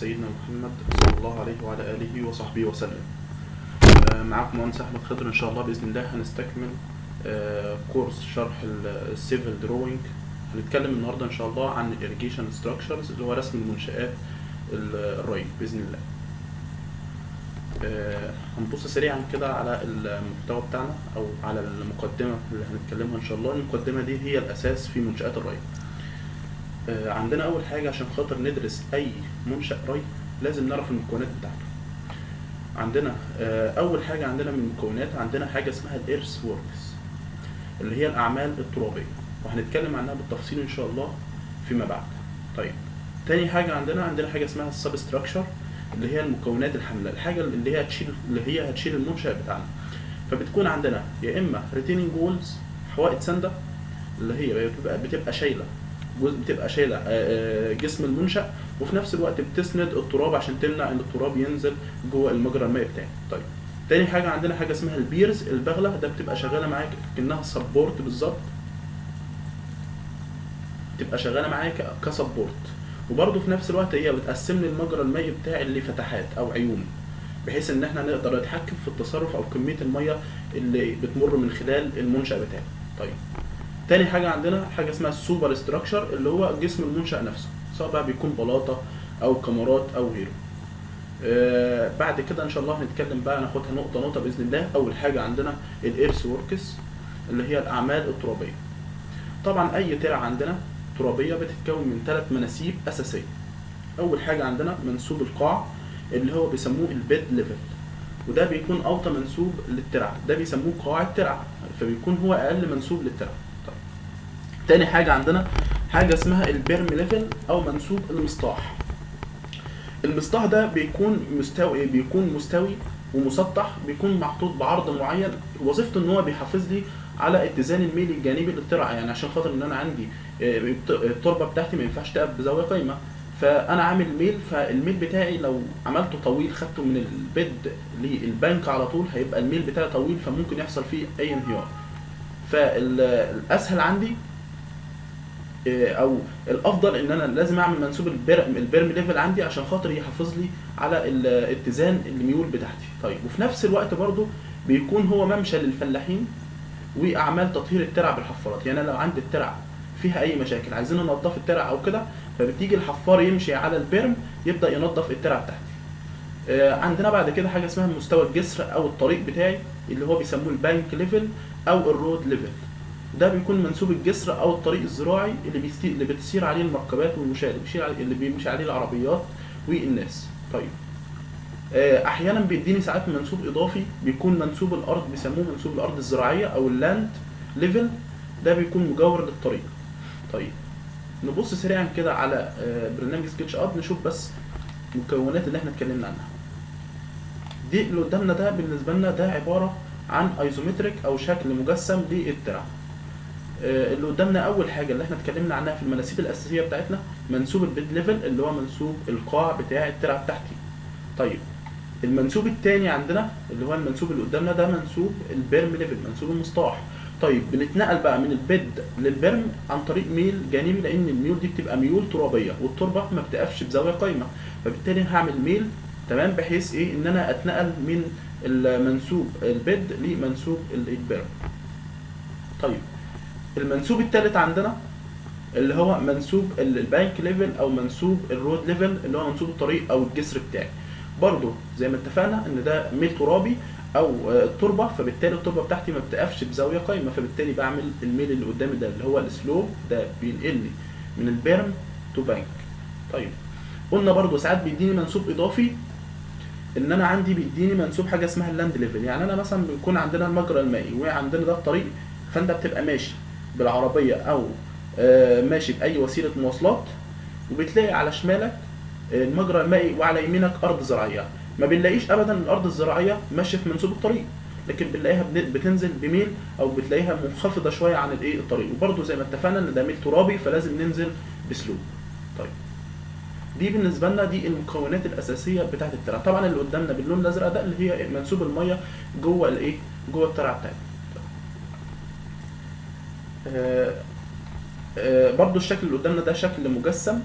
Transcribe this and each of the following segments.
سيدنا محمد صلى الله عليه وعلى آله وصحبه وسلم. آه، معاكم مهندس أحمد خضر. إن شاء الله بإذن الله هنستكمل آه، course شرح ال civil drawing هنتكلم النهاردة إن شاء الله عن ال irrigation structures اللي هو رسم المنشآت ال- الري بإذن الله. آه، هنبص سريعا كده على المحتوى بتاعنا أو على المقدمة اللي هنتكلمها إن شاء الله. المقدمة دي هي الأساس في منشآت الري. عندنا أول حاجة عشان خاطر ندرس أي منشأ ري لازم نعرف المكونات بتاعته. عندنا آه، أول حاجة عندنا من المكونات عندنا حاجة اسمها ال earth works اللي هي الأعمال الترابية. وهنتكلم عنها بالتفصيل إن شاء الله فيما بعد. طيب تاني حاجة عندنا عندنا حاجة اسمها ال substructure اللي هي المكونات الحامله الحاجة اللي هي هتشيل اللي هي هتشيل المنشأ بتاعنا. فبتكون عندنا يا إما retaining walls حوائط ساندة اللي هي بتبقى بتبقى شايلة. بتبقى شايلة آه، آه، جسم المنشأ وفي نفس الوقت بتسند التراب عشان تمنع إن التراب ينزل جوه المجرى المائي بتاعي طيب تاني حاجة عندنا حاجة اسمها ال piers البغلة ده بتبقى شغالة معاك كانها support بالظبط. تبقى شغالة معايا ك- ك support وبرضه في نفس الوقت هي بتقسم لي المجرى المائي بتاعي لفتحات أو عيون بحيث إن إحنا نقدر نتحكم في التصرف أو كمية المية اللي بتمر من خلال المنشأ بتاعي. طيب تاني حاجة عندنا حاجة اسمها ال superstructure اللي هو جسم المنشأ نفسه سواء بقى بيكون بلاطة أو كمرات أو غيره. آه بعد كده إن شاء الله هنتكلم بقى ناخدها نقطة نقطة بإذن الله أول حاجة عندنا ال earth works اللي هي الأعمال الترابية. طبعا أي ترع عندنا ترابية بتتكون من ثلاث مناسيب أساسية. أول حاجة عندنا منسوب القاع اللي هو بيسموه ال bed level وده بيكون أوطى منسوب للترع ده بيسموه قاع الترع فبيكون هو أقل منسوب للترع. تاني حاجة عندنا حاجة اسمها ال berm level أو منسوب المسطح. المسطح ده بيكون مستوي بيكون مستوي ومسطح بيكون محطوط بعرض معين. وظيفته إن هو بيحافظ لي على اتزان الميل الجانبي للترعه يعني عشان خاطر إن أنا عندي آه، التربة بتاعتي ما ينفعش تقف بزاويه قايمه فأنا عامل ميل فالميل بتاعي لو عملته طويل خدته من ال bed لل bank على طول هيبقى الميل بتاعي طويل فممكن يحصل فيه أي انهيار. فالاسهل عندي أو الأفضل إن أنا لازم أعمل منسوب ال berm ال berm level عندي عشان خاطر يحافظ لي على ال- اتزان الميول بتاعتي. طيب وفي نفس الوقت برضو بيكون هو ممشى للفلاحين وأعمال تطهير الترع بالحفارات. يعني أنا لو عندي الترع فيها أي مشاكل عايزين ننضف الترع أو كده فبتيجي الحفار يمشي على ال berm يبدأ ينضف الترع بتاعتي. آه، عندنا بعد كده حاجة اسمها مستوى الجسر أو الطريق بتاعي اللي هو بيسموه ال bank level أو ال road level ده بيكون منسوب الجسر أو الطريق الزراعي اللي بيستي... اللي بتسير عليه المركبات والمشاة اللي بيشير عليه... اللي بيمشي عليه العربيات والناس. طيب. آه، أحيانا بيديني ساعات منسوب إضافي بيكون منسوب الأرض بيسموه منسوب الأرض الزراعية أو ال land level ده بيكون مجاور للطريق. طيب. نبص سريعا كده على آه، برنامج SketchUp نشوف بس المكونات اللي إحنا اتكلمنا عنها. دي اللي قدامنا ده بالنسبة لنا ده عبارة عن isometric أو شكل مجسم للترع اللي قدامنا أول حاجة اللي إحنا اتكلمنا عنها في المناسيب الأساسية بتاعتنا منسوب ال bed level اللي هو منسوب القاع بتاع الترعة بتاعتي. طيب المنسوب الثاني عندنا اللي هو المنسوب اللي قدامنا ده منسوب ال berm level منسوب المسطح طيب بنتنقل بقى من ال bed لل berm عن طريق ميل جانبي لأن الميول دي بتبقى ميول ترابية والتربة ما بتقفش بزاوية قايمة. فبالتالي هعمل ميل تمام؟ بحيث إيه؟ إن أنا أتنقل من المنسوب ال bed لمنسوب ال berm. طيب. المنسوب الثالث عندنا اللي هو منسوب ال- bank level أو منسوب ال road level اللي هو منسوب الطريق أو الجسر بتاعي. برضو زي ما اتفقنا إن ده ميل ترابي أو آه، تربة فبالتالي التربة بتاعتي ما بتقفش بزاوية قايمة فبالتالي بعمل الميل اللي قدامي ده اللي هو ال slope ده بينقلني من ال berm to bank طيب قلنا برضو ساعات بيديني منسوب إضافي إن أنا عندي بيديني منسوب حاجة اسمها ال land level يعني أنا مثلا بيكون عندنا المجرى المائي وعندنا ده الطريق فأنت بتبقى ماشي. بالعربية أو آه، ماشي بأي وسيلة مواصلات وبتلاقي على شمالك آه، المجرى المائي وعلى يمينك أرض زراعية. ما بنلاقيش ابدا الأرض الزراعية ماشية في منسوب الطريق لكن بنلاقيها بن- بتنزل بميل أو بتلاقيها منخفضة شوية عن الإيه الطريق. وبرده زي ما اتفقنا إن ده ميل ترابي فلازم ننزل بسلوب طيب. دي بالنسبة لنا دي المكونات الأساسية بتاعه الترع طبعا اللي قدامنا باللون الأزرق ده اللي هي منسوب المية جوه الإيه جوه الترع بتاعتنا. برضو الشكل اللي قدامنا ده شكل مجسم.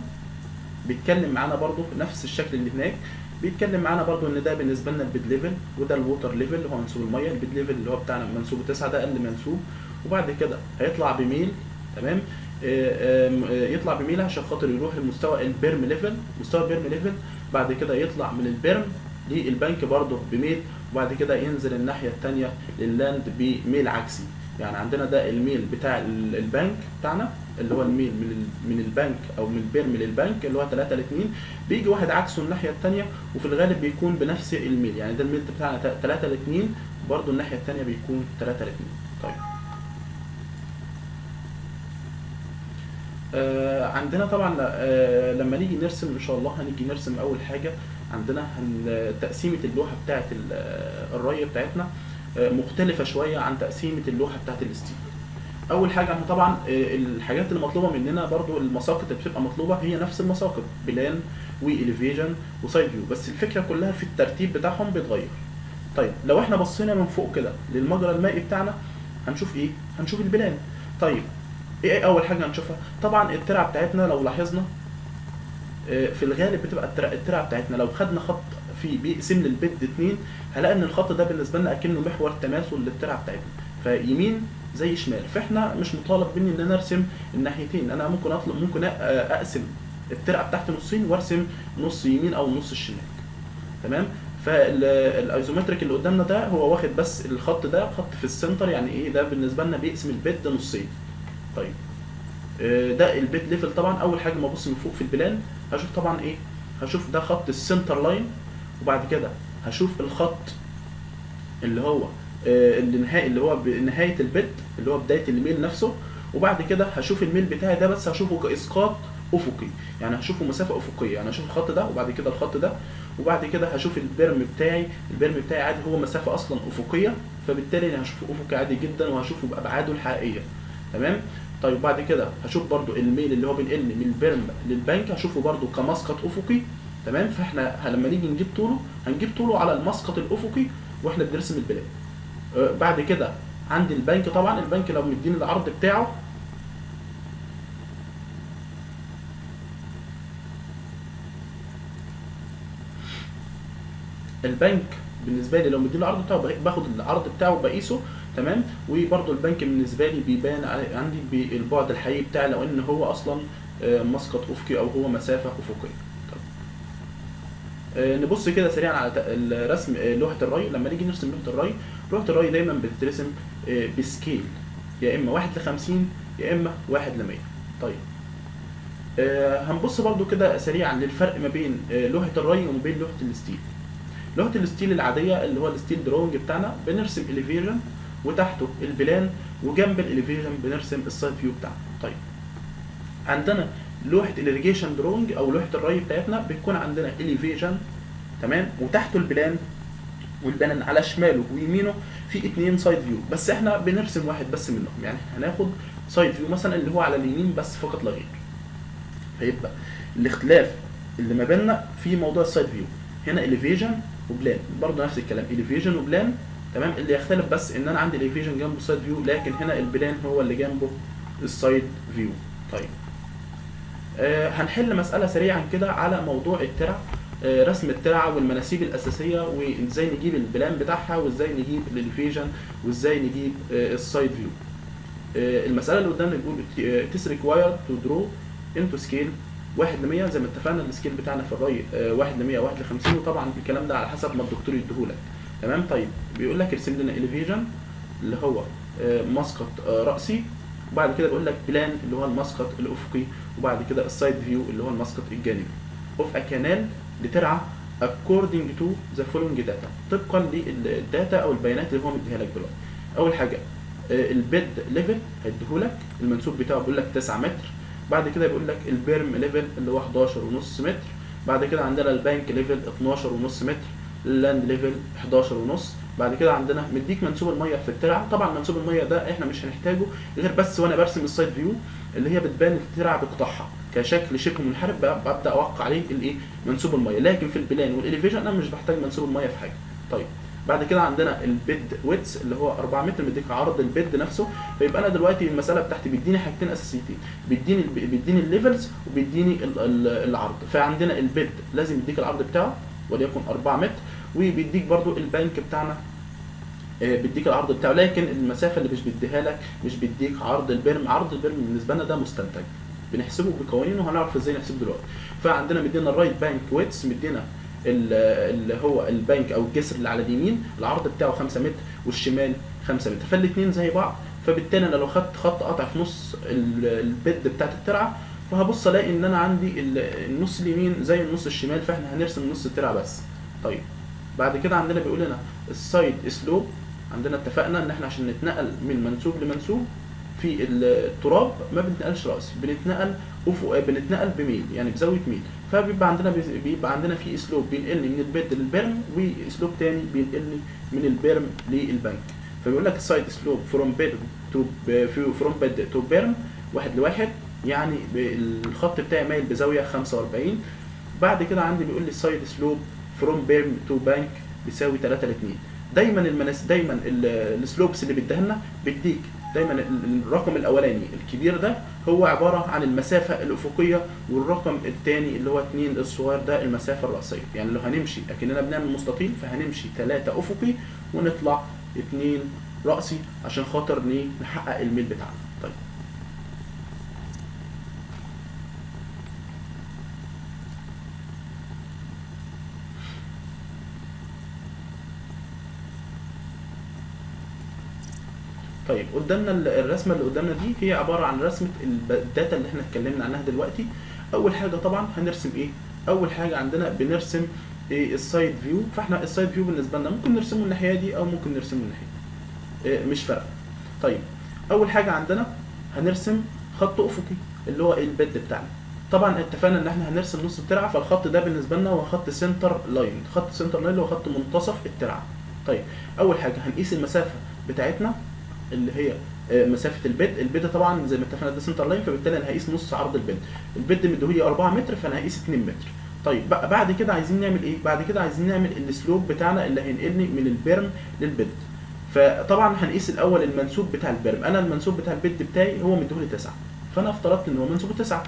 بيتكلم معانا برضو نفس الشكل اللي هناك. بيتكلم معانا برضو إن ده بالنسبة لنا ال bed level وده ال water level اللي هو منسوب المية. ال bed level اللي هو بتاعنا منسوبه 9 ده أقل منسوب. وبعد كده هيطلع بميل تمام؟ آه، آه، يطلع بميل عشان خاطر يروح لمستوى ال berm level مستوى ال berm level بعد كده يطلع من ال berm لل bank برضه بميل وبعد كده ينزل الناحية الثانية لل land بميل عكسي. يعني عندنا ده الميل بتاع ال- البنك بتاعنا اللي هو الميل من من البنك أو من ال berm لل bank اللي هو 3 ل 2 بيجي واحد عكسه الناحية الثانية وفي الغالب بيكون بنفس الميل. يعني ده الميل بتاعنا 3 ل 2 برضه الناحية الثانية بيكون 3 ل 2 طيب. آه عندنا طبعا آه لما نيجي نرسم إن شاء الله هنيجي نرسم أول حاجة عندنا تقسيمة اللوحة بتاعة ال- الري بتاعتنا. مختلفة شوية عن تقسيمة اللوحة بتاعه ال steel أول حاجة إحنا طبعا آه، الحاجات اللي مطلوبة مننا برضو المساقط اللي بتبقى مطلوبة هي نفس المساقط plan و elevation و side view بس الفكرة كلها في الترتيب بتاعهم بيتغير. طيب لو إحنا بصينا من فوق كده للمجرى المائي بتاعنا هنشوف إيه؟ هنشوف ال plan. طيب إيه أول حاجة هنشوفها؟ طبعا الترعة بتاعتنا لو لاحظنا آه، في الغالب بتبقى الترعة بتاعتنا لو خدنا خط في بيقسم لل bed اتنين هلاقي إن الخط ده بالنسبة لنا أكنه محور تماثل للترعة بتاعتنا. فيمين زي شمال. فإحنا مش مطالب مني إن أنا أرسم الناحيتين. أنا ممكن أطلب ممكن أقسم الترعة بتاعتي نصين وأرسم نص يمين أو نص الشمال. تمام؟ فال isometric اللي قدامنا ده هو واخد بس الخط ده خط في ال center يعني إيه؟ ده بالنسبة لنا بيقسم ال bed نصين. طيب. آه، ده ال bed level طبعا. أول حاجة ما أبص من فوق في ال plan هشوف طبعا إيه؟ هشوف ده خط ال center line وبعد كده هشوف الخط اللي هو آه، اللي نهاية اللي هو نهاية ال bed اللي هو بداية الميل نفسه وبعد كده هشوف الميل بتاعي ده بس هشوفه كإسقاط أفقي. يعني هشوفه مسافة أفقية. يعني هشوف الخط ده وبعد كده الخط ده وبعد كده هشوف ال berm بتاعي. ال berm بتاعي عادي هو مسافة أصلا أفقية فبالتالي أنا هشوفه أفقي عادي جدا وهشوفه بأبعاده الحقيقية. تمام؟ طيب بعد كده هشوف برضو الميل اللي هو بينقلني من البرم للبنك هشوفه برضو كمسقط أفقي. تمام؟ فاحنا لما نيجي نجيب طوله هنجيب طوله على المسقط الأفقي وإحنا بنرسم البلاد آه، بعد كده عندي البنك طبعا البنك لو مديني العرض بتاعه البنك بالنسبة لي لو مديني العرض بتاعه باخد العرض بتاعه بقيسه تمام؟ وبرده البنك بالنسبة لي بيبان عندي بالبعد الحقيقي بتاعي لو إن هو أصلا آه، مسقط أفقي أو هو مسافة أفقية. نبص كده سريعا على الرسم آه، لوحة الري. لما نيجي نرسم لوحة الري لوحة الري دايما بتترسم آه، ب scale. يا إما 1 ل 50 يا إما 1 ل 100 طيب. آه، هنبص برضو كده سريعا للفرق ما بين آه، لوحة الري وما بين لوحة ال steel. لوحة ال steel العادية اللي هو ال steel drawing بتاعنا بنرسم elevation وتحته ال plan وجنب ال elevation بنرسم ال side view بتاعنا. طيب. عندنا لوحة ال irrigation drawing أو لوحة الري بتاعتنا بتكون عندنا elevation تمام؟ وتحته ال plan وال plan على شماله ويمينه في اتنين side view بس إحنا بنرسم واحد بس منهم. يعني هناخد side view مثلا اللي هو على اليمين بس فقط لا غير. فيبقى الاختلاف اللي ما بيننا في موضوع ال side view هنا elevation و plan. برضه نفس الكلام. elevation و plan تمام؟ اللي يختلف بس إن أنا عندي elevation جنبه ال side view لكن هنا ال plan هو اللي جنبه ال side view طيب. هنحل مسألة سريعا كده على موضوع الترع آه رسم الترعة والمناسيب الأساسية وإزاي نجيب ال plan بتاعها وإزاي نجيب ال elevation وإزاي نجيب آه ال side view. آه المسألة اللي قدامنا بيقول it's required to draw into scale 1 ل 100 زي ما اتفقنا ال scale بتاعنا في الري 1 ل 100 1 ل 50 وطبعا الكلام ده على حسب ما الدكتور يديهولك. تمام؟ طيب بيقول لك ارسم لنا elevation اللي هو آه، مسقط آه، رأسي وبعد كده بيقول لك plan اللي هو المسقط الأفقي وبعد كده ال side view اللي هو المسقط الجانبي. of a canal لترعة according to the following data. طبقا لل data أو البيانات اللي هو مديها لك دلوقتي. أول حاجة آه، ال bed level هيديهولك المنسوب بتاعه بيقول لك 9 متر. بعد كده بيقول لك ال berm level اللي هو 11 ونص متر. بعد كده عندنا ال bank level 12 ونص متر. ال land level 11 ونص. بعد كده عندنا مديك منسوب المية في الترعة. طبعا منسوب المية ده إحنا مش هنحتاجه غير بس وأنا برسم ال side view اللي هي بتبان الترعة بقطعها. كشكل شبه منحرف ببدأ أوقع عليه الايه منسوب المية. لكن في ال plan وال elevation أنا مش بحتاج منسوب المية في حاجة. طيب بعد كده عندنا ال bed width اللي هو 4 متر مديك عرض ال bed نفسه. فيبقى أنا دلوقتي المسألة بتاعتي بيديني حاجتين أساسيتين. بيديني بيديني ال levels وبيديني ال- ال- العرض. فعندنا ال bed لازم يديك العرض بتاعه وليكن 4 متر. وبيديك برضو البنك بتاعنا بيديك العرض بتاعه. لكن المسافة اللي مش بيديها لك مش بيديك عرض ال berm. عرض ال berm بالنسبة لنا ده مستنتج. بنحسبه بقوانين وهنعرف إزاي نحسبه دلوقتي. فعندنا مدينا ال right bank width مدينا ال- اللي هو البنك أو الجسر اللي على اليمين. العرض بتاعه 5 متر والشمال 5 متر. فالاثنين زي بعض. فبالتالي أنا لو خدت خط قطع في نص ال- ال bed بتاعت الترعة فهبص ألاقي إن أنا عندي ال- النص اليمين زي النص الشمال فإحنا هنرسم نص الترعة بس. طيب. بعد كده عندنا بيقول لنا ال side slope عندنا اتفقنا إن إحنا عشان نتنقل من منسوب لمنسوب في التراب ما بنتنقلش راسي بنتنقل افق بنتنقل بميل يعني بزاوية ميل. فبيبقى عندنا بيبقى عندنا في slope بينقلني من ال bed لل berm و slope تاني بينقلني من ال berm لل bank. فبيقول لك ال side slope from bed to from bed to berm واحد لواحد يعني الخط بتاعي مايل بزاوية 45 بعد كده عندي بيقول لي ال side slope from berm to bank بيساوي 3 ل 2 دايما المناس دايما ال- ال slopes اللي بيديها لنا بيديك دايما ال- الرقم الأولاني الكبير ده هو عبارة عن المسافة الأفقية والرقم الثاني اللي هو 2 الصغير ده المسافة الرأسية. يعني لو هنمشي أكننا بنعمل مستطيل فهنمشي 3 أفقي ونطلع 2 رأسي عشان خاطر نحقق الميل بتاعنا. طيب. طيب قدامنا ال- الرسمة اللي قدامنا دي هي عبارة عن رسمة ال data اللي إحنا اتكلمنا عنها دلوقتي. أول حاجة طبعا هنرسم إيه؟ أول حاجة عندنا بنرسم إيه ال side view فإحنا ال side view بالنسبة لنا ممكن نرسمه الناحية دي أو ممكن نرسمه الناحية. إيه مش فارقة. طيب أول حاجة عندنا هنرسم خط أفقي اللي هو ال bed بتاعنا. طبعا اتفقنا إن إحنا هنرسم نص الترعة فالخط ده بالنسبة لنا هو خط center line خط center line هو خط منتصف الترعة. طيب أول حاجة هنقيس المسافة بتاعتنا. اللي هي آه، مسافة ال bed ال bed طبعا زي ما اتفقنا ده center line فبالتالي أنا هقيس نص عرض ال bed ال bed مديهولي 4 متر فأنا هقيس 2 متر. طيب بعد كده عايزين نعمل إيه؟ بعد كده عايزين نعمل ال slope بتاعنا اللي هينقلني من ال berm لل bed فطبعا هنقيس الأول المنسوب بتاع ال berm. أنا المنسوب بتاع ال bed بتاعي هو مديهولي 9 فأنا افترضت إن هو منسوبه 9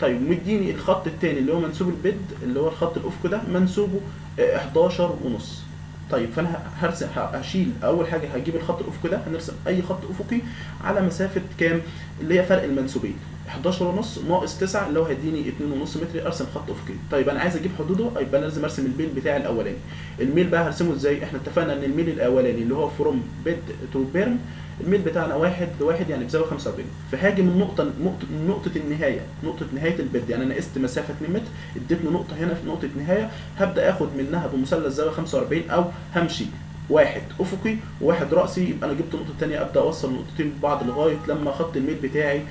طيب مديني الخط الثاني اللي هو منسوب ال bed اللي هو الخط الأفقي ده منسوبه آه، 11 ونص. طيب فأنا هرسم هشيل أول حاجة هجيب الخط الأفقي ده هنرسم أي خط أفقي على مسافة كام؟ اللي هي فرق المنسوبين. 11 ونص ناقص 9 اللي هو هيديني 2 ونص متر أرسم خط أفقي. طيب أنا عايز أجيب حدوده يبقى أنا لازم أرسم الميل بتاعي الأولاني. الميل بقى هرسمه إزاي؟ إحنا اتفقنا إن الميل الأولاني اللي هو from bed to berm الميل بتاعنا واحد لواحد يعني بزاويه 45 فهاجي من نقطه نقطه من نقطة النهاية. نقطة نهاية ال bed يعني أنا قست مسافة 2 متر اديتني نقطة هنا في نقطة نهاية هبدأ آخد منها بمثلث زاوية 45 أو همشي. واحد أفقي وواحد رأسي يبقى أنا جبت نقطة ثانية أبدأ أوصل نقطتين ببعض لغاية لما خط الميل بتاعي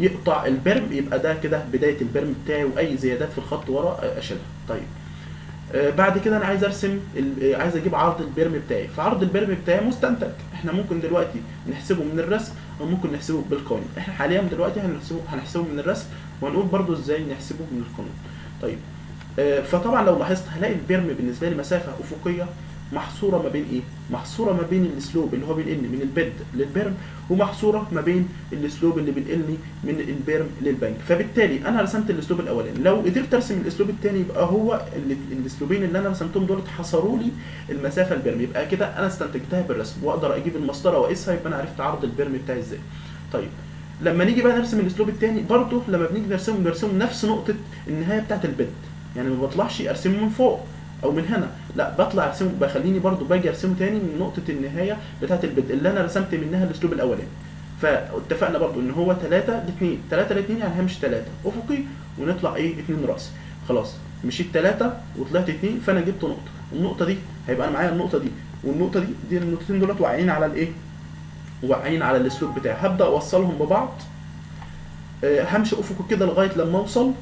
يقطع البرم يبقى ده كده بداية البرم بتاعي وأي زيادات في الخط ورا أشيلها. طيب. بعد كده أنا عايز أرسم آه، عايز أجيب عرض البرم بتاعي. فعرض البرم بتاعي مستنتج. إحنا ممكن دلوقتي نحسبه من الرسم أو ممكن نحسبه بالقانون. إحنا حاليا دلوقتي هنحسبه هنحسبه من الرسم وهنقول برضو إزاي نحسبه من القانون. طيب آه، فطبعا لو لاحظت هلاقي البرم بالنسبة لي مسافة أفقية محصورة ما بين إيه؟ محصورة ما بين الأسلوب اللي هو بينقلني من البيد للبرم ومحصورة ما بين الأسلوب اللي بينقلني من البرم للبنك. فبالتالي أنا رسمت الأسلوب الأولاني. لو قدرت أرسم الأسلوب الثاني يبقى هو ال- الأسلوبين اللي أنا رسمتهم دول حصروا لي المسافة البرم يبقى كده أنا استنتجتها بالرسم وأقدر أجيب المسطرة وأقيسها يبقى أنا عرفت عرض البرم بتاعي إزاي. طيب لما نيجي بقى نرسم الأسلوب الثاني برضه لما بنيجي نرسمه بنرسمه نفس نقطة النهاية بتاعت البيد يعني ما بطلعش أرسمه من فوق. أو من هنا. لا بطلع أرسمه بخليني برضو باجي أرسمه تاني من نقطة النهاية بتاعة البدء اللي أنا رسمت منها الأسلوب الأولاني. فاتفقنا برضو إن هو 3 ل 2 3 ل 2 يعني همشي 3 أفقي ونطلع إيه؟ 2 راسي خلاص. مشيت 3 وطلعت 2 فأنا جبت نقطة. النقطه دي هيبقى أنا معايا النقطة دي. والنقطة دي دي النقطتين دولت واقعين على الإيه؟ واقعين على الأسلوب بتاعي. هبدأ أوصلهم ببعض. آه، همشي افقي كده لغاية لما أوصل.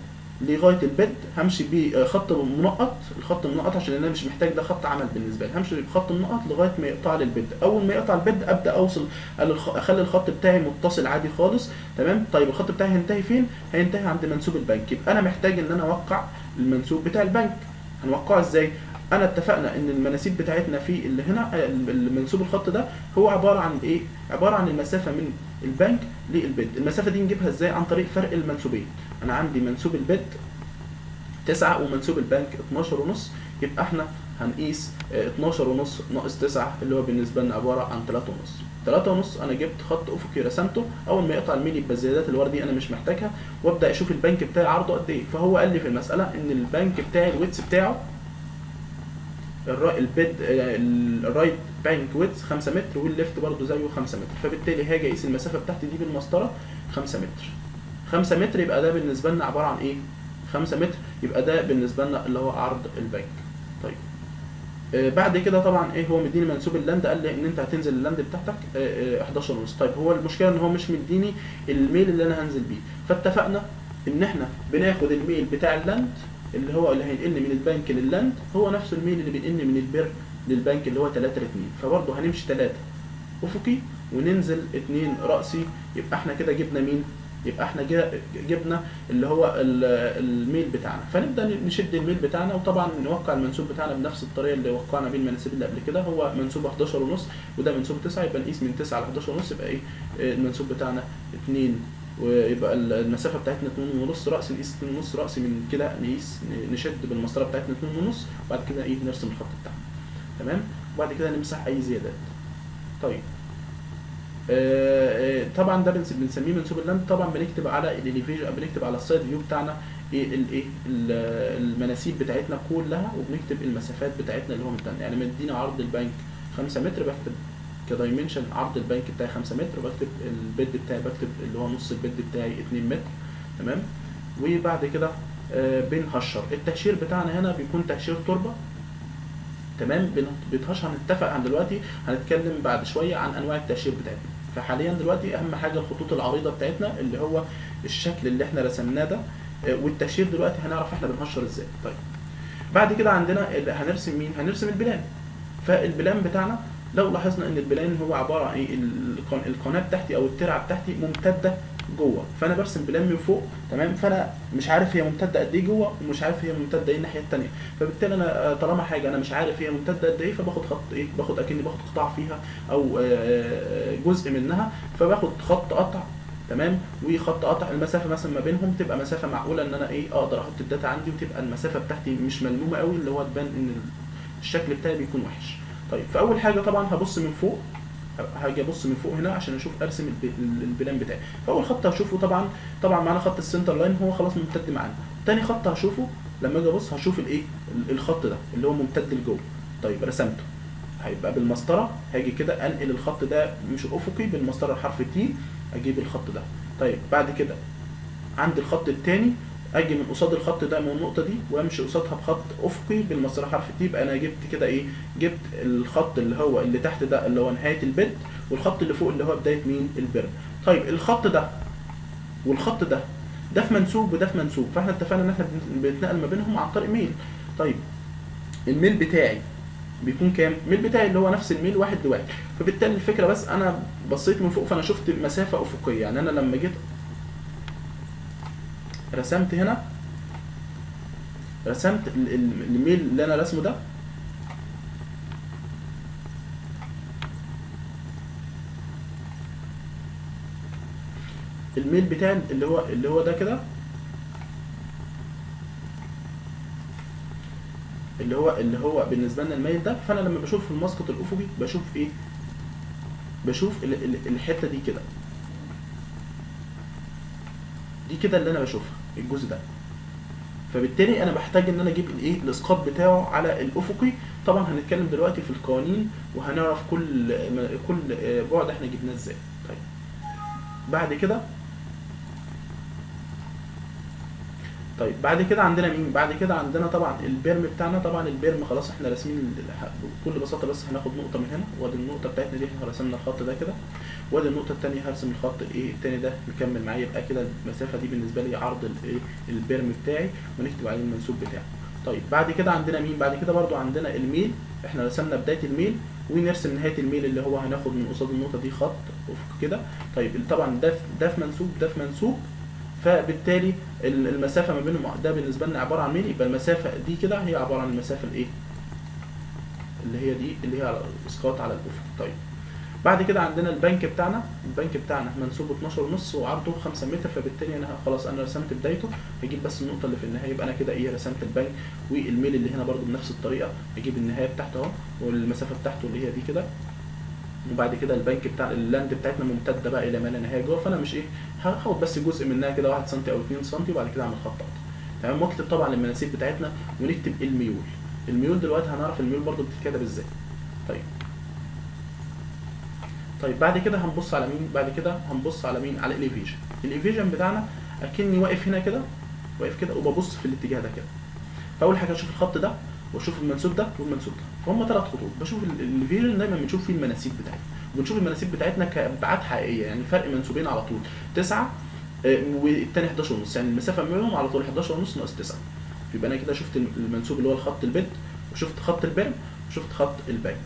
لغاية البيد همشي بخط منقط. الخط المنقط عشان أنا مش محتاج ده خط عمل بالنسبة لي. همشي بخط منقط لغاية ما يقطع لي البيد أول ما يقطع البيد أبدأ أوصل أخلي الخط بتاعي متصل عادي خالص. تمام؟ طيب الخط بتاعي هينتهي فين؟ هينتهي عند منسوب البنك. يبقى أنا محتاج إن أنا أوقع المنسوب بتاع البنك. هنوقعه إزاي؟ أنا اتفقنا إن المناسيب بتاعتنا في اللي هنا آه، المنسوب الخط ده هو عبارة عن إيه؟ عبارة عن المسافة من البنك للبيد المسافة دي نجيبها إزاي؟ عن طريق فرق المنسوبين. أنا عندي منسوب البيد 9 ومنسوب البنك 12 ونص. يبقى إحنا هنقيس آه، 12 ونص ناقص 9 اللي هو بالنسبة لنا عبارة عن 3 ونص. 3 ونص أنا جبت خط افقي رسمته. أول ما يقطع الميل يبقى الزيادات اللي ورا دي أنا مش محتاجها. وأبدأ أشوف البنك بتاعي عرضه قد إيه. فهو قال لي في المسألة إن البنك بتاعي ال width بتاعه ال bed آه، ال right bank width 5 متر وال left برضه زيه 5 متر. فبالتالي هاجي اقيس المسافة بتاعتي دي بالمسطرة 5 متر. 5 متر يبقى ده بالنسبة لنا عبارة عن إيه؟ 5 متر يبقى ده بالنسبة لنا اللي هو عرض البنك طيب. آه، بعد كده طبعا إيه؟ هو مديني منسوب ال land قال لي إن أنت هتنزل ال land بتاعتك آه، آه، 11 ونص. طيب هو المشكلة إن هو مش مديني الميل اللي أنا هنزل بيه. فاتفقنا إن إحنا بناخد الميل بتاع ال land اللي هو اللي هينقلني من ال bank لل land هو نفس الميل اللي بينقلني من ال berm لل bank اللي هو 3 ل 2 فبرضه هنمشي 3 أفقي وننزل 2 رأسي. يبقى إحنا كده جبنا مين؟ يبقى إحنا جبنا اللي هو ال- الميل بتاعنا. فنبدأ نشد الميل بتاعنا. وطبعا نوقع المنسوب بتاعنا بنفس الطريقة اللي وقعنا بيه المناسيب اللي قبل كده. هو منسوب 11 ونص وده منسوب 9 يبقى نقيس من 9 ل 11 ونص يبقى إيه؟ آه، المنسوب بتاعنا 2 ويبقى ال- المسافة بتاعتنا 2 ونص رأس نقيس 2 ونص رأس من كده نقيس نشد بالمسطرة بتاعتنا 2 ونص وبعد كده إيه نرسم الخط بتاعنا. تمام؟ وبعد كده نمسح أي زيادات. طيب. آه، آه، طبعا ده بنس- بنسميه منسوب ال land طبعا بنكتب على ال elevation بنكتب على ال side view بتاعنا إيه الايه ال- المناسيب بتاعتنا كلها وبنكتب المسافات بتاعتنا اللي هو مدينا يعني مدينا عرض البنك 5 متر بكتب ك dimension عرض البنك بتاعي 5 متر وبكتب ال bed بتاعي بكتب اللي هو نص ال bed بتاعي 2 متر تمام؟ وبعد كده آه، بنهشر. التهشير بتاعنا هنا بيكون تهشير تربة تمام؟ بن- بيتهشر هنتفق عن دلوقتي هنتكلم بعد شوية عن أنواع التهشير بتاعتنا. فحاليا دلوقتي أهم حاجة الخطوط العريضة بتاعتنا اللي هو الشكل اللي إحنا رسمناه ده آه، والتهشير دلوقتي هنعرف إحنا بنهشر إزاي. طيب بعد كده عندنا هنرسم مين؟ هنرسم ال plan. فال plan بتاعنا لو لاحظنا إن ال plan هو عبارة عن القن- القناه بتاعتي أو الترعة بتاعتي ممتدة جوه. فأنا برسم plan من فوق تمام؟ فأنا مش عارف هي ممتدة قد إيه جوه ومش عارف هي ممتدة إيه الناحية الثانية فبالتالي أنا آه، طالما حاجة أنا مش عارف هي ممتدة قد إيه فباخد خط إيه؟ باخد أكني باخد قطاع فيها أو آه، آه، جزء منها فباخد خط قطع تمام؟ وخط قطع المسافة مثلا ما بينهم تبقى مسافة معقولة إن أنا إيه؟ أقدر أحط ال data عندي وتبقى المسافة بتاعتي مش ملمومة قوي اللي هو تبان إن الشكل بتاعي بيكون وحش. طيب فأول حاجة طبعا هبص من فوق هاجي أبص من فوق هنا عشان أشوف أرسم ال p- ال plan بتاعي. فأول خط هشوفه طبعا طبعا معانا خط ال center line هو خلاص ممتد معانا. تاني خط هشوفه لما أجي أبص هشوف الإيه؟ ال- الخط ده اللي هو ممتد لجوه. طيب رسمته. هيبقى بالمسطرة هاجي كده أنقل الخط ده مش أفقي بالمسطرة حرف T أجيب الخط ده. طيب بعد كده عند الخط الثاني أجي من قصاد الخط ده من النقطة دي وامشي قصادها بخط أفقي بالمسطره حرف T يبقى أنا جبت كده إيه؟ جبت الخط اللي هو اللي تحت ده اللي هو نهاية ال bed والخط اللي فوق اللي هو بداية مين؟ ال berm طيب الخط ده والخط ده ده في منسوب وده في منسوب. فإحنا اتفقنا إن إحنا بن- بنتنقل ما بينهم عن طريق ميل. طيب الميل بتاعي بيكون كام؟ الميل بتاعي اللي هو نفس الميل واحد لواحد. فبالتالي الفكرة بس أنا بصيت من فوق فأنا شفت مسافة أفقية. يعني أنا لما جيت رسمت هنا. رسمت ال- ال- الميل اللي أنا رسمه ده. الميل بتاعي اللي هو اللي هو ده كده. اللي هو اللي هو بالنسبة لنا الميل ده. فأنا لما بشوف المسقط الأفقي بشوف إيه؟ بشوف ال- ال- الحتة دي كده. دي كده اللي أنا بشوفها. الجزء ده. فبالتالي أنا بحتاج إن أنا أجيب الإيه؟ الإسقاط بتاعه على الافقي طبعا هنتكلم دلوقتي في القوانين وهنعرف كل كل بعد إحنا جبناه إزاي. طيب. بعد كده طيب بعد كده عندنا مين؟ بعد كده عندنا طبعا البيرم بتاعنا طبعا البيرم خلاص إحنا راسمين بكل بساطة بس هناخد نقطة من هنا وأدي النقطة بتاعتنا دي إحنا رسمنا الخط ده كده. وأدي النقطة الثانية هرسم الخط الايه الثاني ده نكمل معايا يبقى كده المسافة دي بالنسبة لي عرض الايه ال berm بتاعي ونكتب عليه المنسوب بتاعه طيب بعد كده عندنا مين؟ بعد كده برضو عندنا الميل إحنا رسمنا بداية الميل ونرسم نهاية الميل اللي هو هناخد من قصاد النقطة دي خط افق كده. طيب طبعا ده ده في منسوب ده في منسوب. فبالتالي ال- المسافة ما بينهم ده بالنسبة لنا عبارة عن ميل يبقى المسافة دي كده هي عبارة عن المسافة الإيه؟ اللي هي دي اللي هي إسقاط على الأفق. طيب. بعد كده عندنا البنك بتاعنا. البنك بتاعنا منسوبه 12 ونص وعرضه 5 متر فبالتالي أنا خلاص أنا رسمت بدايته. هجيب بس النقطة اللي في النهاية يبقى أنا كده إيه؟ رسمت البنك والميل اللي هنا برده بنفس الطريقة. أجيب النهاية بتاعته أهو والمسافة بتاعته اللي هي دي كده. وبعد كده البنك بتاع اللاند بتاعتنا ممتدة بقى إلى ما لا نهاية جوه. فأنا مش إيه هاخد بس جزء منها كده 1 سم أو 2 سم وبعد كده أعمل خط قطع تمام؟ واكتب طبعا المناسيب بتاعتنا ونكتب الميول. الميول دلوقتي هنعرف الميول برده بتتكتب إزاي. طيب. طيب بعد كده هنبص على مين؟ بعد كده هنبص على مين؟ على ال elevation ال elevation بتاعنا أكني واقف هنا كده واقف كده وببص في الاتجاه ده كده. فأول حاجة أشوف الخط ده وأشوف المنسوب ده والمنسوب ده. فهم ثلاث خطوط. بشوف ال elevation دايما بنشوف فيه المناسيب بتاعتنا. وبنشوف المناسيب بتاعتنا كابعاد حقيقية يعني فرق منسوبين على طول. 9 والتاني 11 ونص. يعني المسافة بينهم على طول 11 ونص ناقص 9 يبقى أنا كده شفت المنسوب اللي هو الخط ال bed وشفت خط ال berm وشفت خط البنك.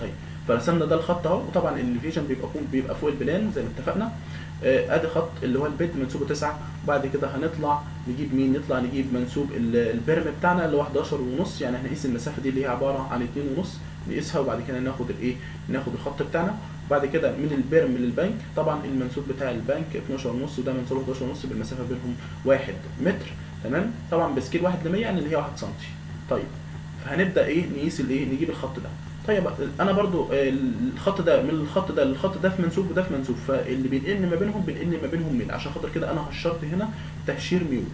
طيب فرسمنا ده الخط أهو. وطبعا الفيجن بيبقى بيبقى فوق ال plan زي ما اتفقنا. ادي خط اللي هو ال bed منسوبه 9 وبعد كده هنطلع نجيب مين؟ نطلع نجيب منسوب ال- ال berm بتاعنا اللي هو 11 ونص. يعني هنقيس المسافة دي اللي هي عبارة عن 2 ونص نقيسها وبعد كده ناخد الايه؟ ناخد الخط بتاعنا. وبعد كده من البرم للبنك طبعا المنسوب بتاع البنك 12 ونص وده منسوب 11 ونص بالمسافة بينهم 1 متر. تمام؟ طبعا بسكيل 1 ل 100 يعني اللي هي 1 سم طيب فهنبدأ إيه؟ نقيس الايه؟ نجيب الخط ده. طيب أنا برضو آه، الخط ده من الخط ده للخط ده في منسوب وده في منسوب فاللي بينقلني ما بينهم بينقلني ما بينهم ميل عشان خاطر كده أنا هشرت هنا تهشير ميول.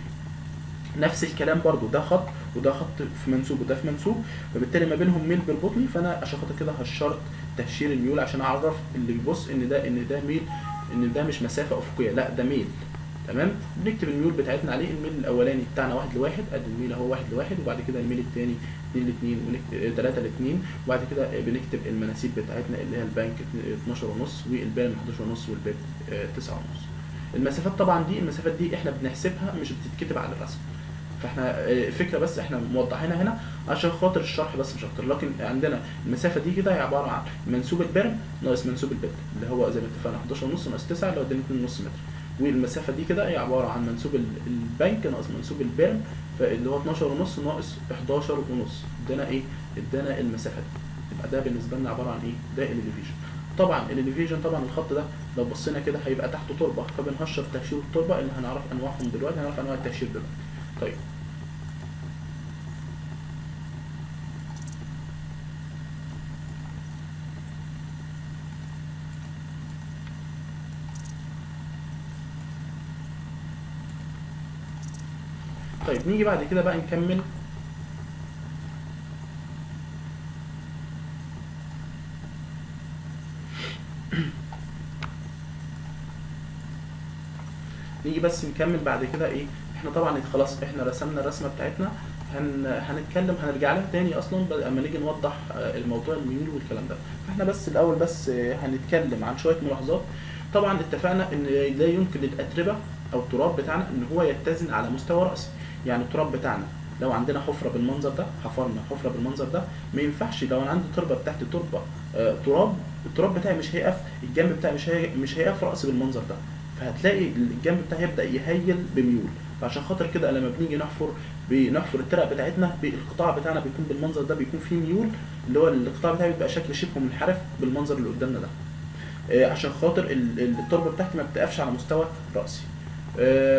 نفس الكلام برضو ده خط وده خط في منسوب وده في منسوب فبالتالي ما بينهم ميل بالبطني فأنا عشان خاطر كده هشرت تهشير الميول عشان أعرف اللي بيبص إن ده إن ده ميل إن ده مش مسافة أفقية لأ ده ميل. تمام؟ بنكتب الميول بتاعتنا عليه الميل الأولاني بتاعنا واحد لواحد ادي الميل أهو واحد لواحد وبعد كده الميل الثاني 2 ل 2 ونكتب 3 ل 2 وبعد كده بنكتب المناسيب بتاعتنا اللي هي البنك 12 ونص والبان 11 ونص وال bed 9 ونص. المسافات طبعا دي المسافات دي إحنا بنحسبها مش بتتكتب على الرسم. فإحنا آه، فكرة بس إحنا موضحينها هنا عشان خاطر الشرح بس مش أكتر. لكن عندنا المسافة دي كده هي عبارة عن منسوب ال berm ناقص منسوب ال bed اللي هو زي ما اتفقنا 11 ونص ناقص 9 اللي هو اداني 2 ونص متر. والمسافه دي كده هي عبارة عن منسوب ال- البنك ناقص منسوب ال berm فاللي هو 12 ونص ناقص 11 ونص. ادانا إيه؟ ادانا المسافة دي. يبقى ده بالنسبة لنا عبارة عن إيه؟ ده ال elevation طبعا ال elevation طبعا الخط ده لو بصينا كده هيبقى تحته تربة. فبنهشر تهشير التربه اللي هنعرف أنواعهم دلوقتي هنعرف أنواع التهشير دلوقتي. طيب طيب نيجي بعد كده بقى نكمل. نيجي بس نكمل بعد كده إيه إحنا طبعا خلاص إحنا رسمنا الرسمة بتاعتنا. هن... هنتكلم هنرجع لها تاني أصلا اما نيجي نوضح آه، الموضوع الميول والكلام ده. فإحنا بس الأول بس آه، هنتكلم عن شوية ملاحظات. طبعا اتفقنا إن لا يمكن للأتربة أو التراب بتاعنا إن هو يتزن على مستوى رأسي. يعني التراب بتاعنا. لو عندنا حفرة بالمنظر ده حفرنا حفرة بالمنظر ده ما ينفعش لو أنا عندي تربة بتاعتي تربة آه، تراب التراب بتاعي مش هيقف الجنب بتاعي مش هي... مش هيقف راسي بالمنظر ده. فهتلاقي الجنب بتاعي يبدا يهيل بميول. فعشان خاطر كده لما بنيجي نحفر بنحفر الترع بتاعتنا القطاع بتاعنا بيكون بالمنظر ده بيكون فيه ميول اللي هو القطاع بتاعي بيبقى شكل شبه منحرف بالمنظر اللي قدامنا ده. آه، عشان خاطر ال- ال- التربة بتاعتي ما بتقفش على مستوى رأسي.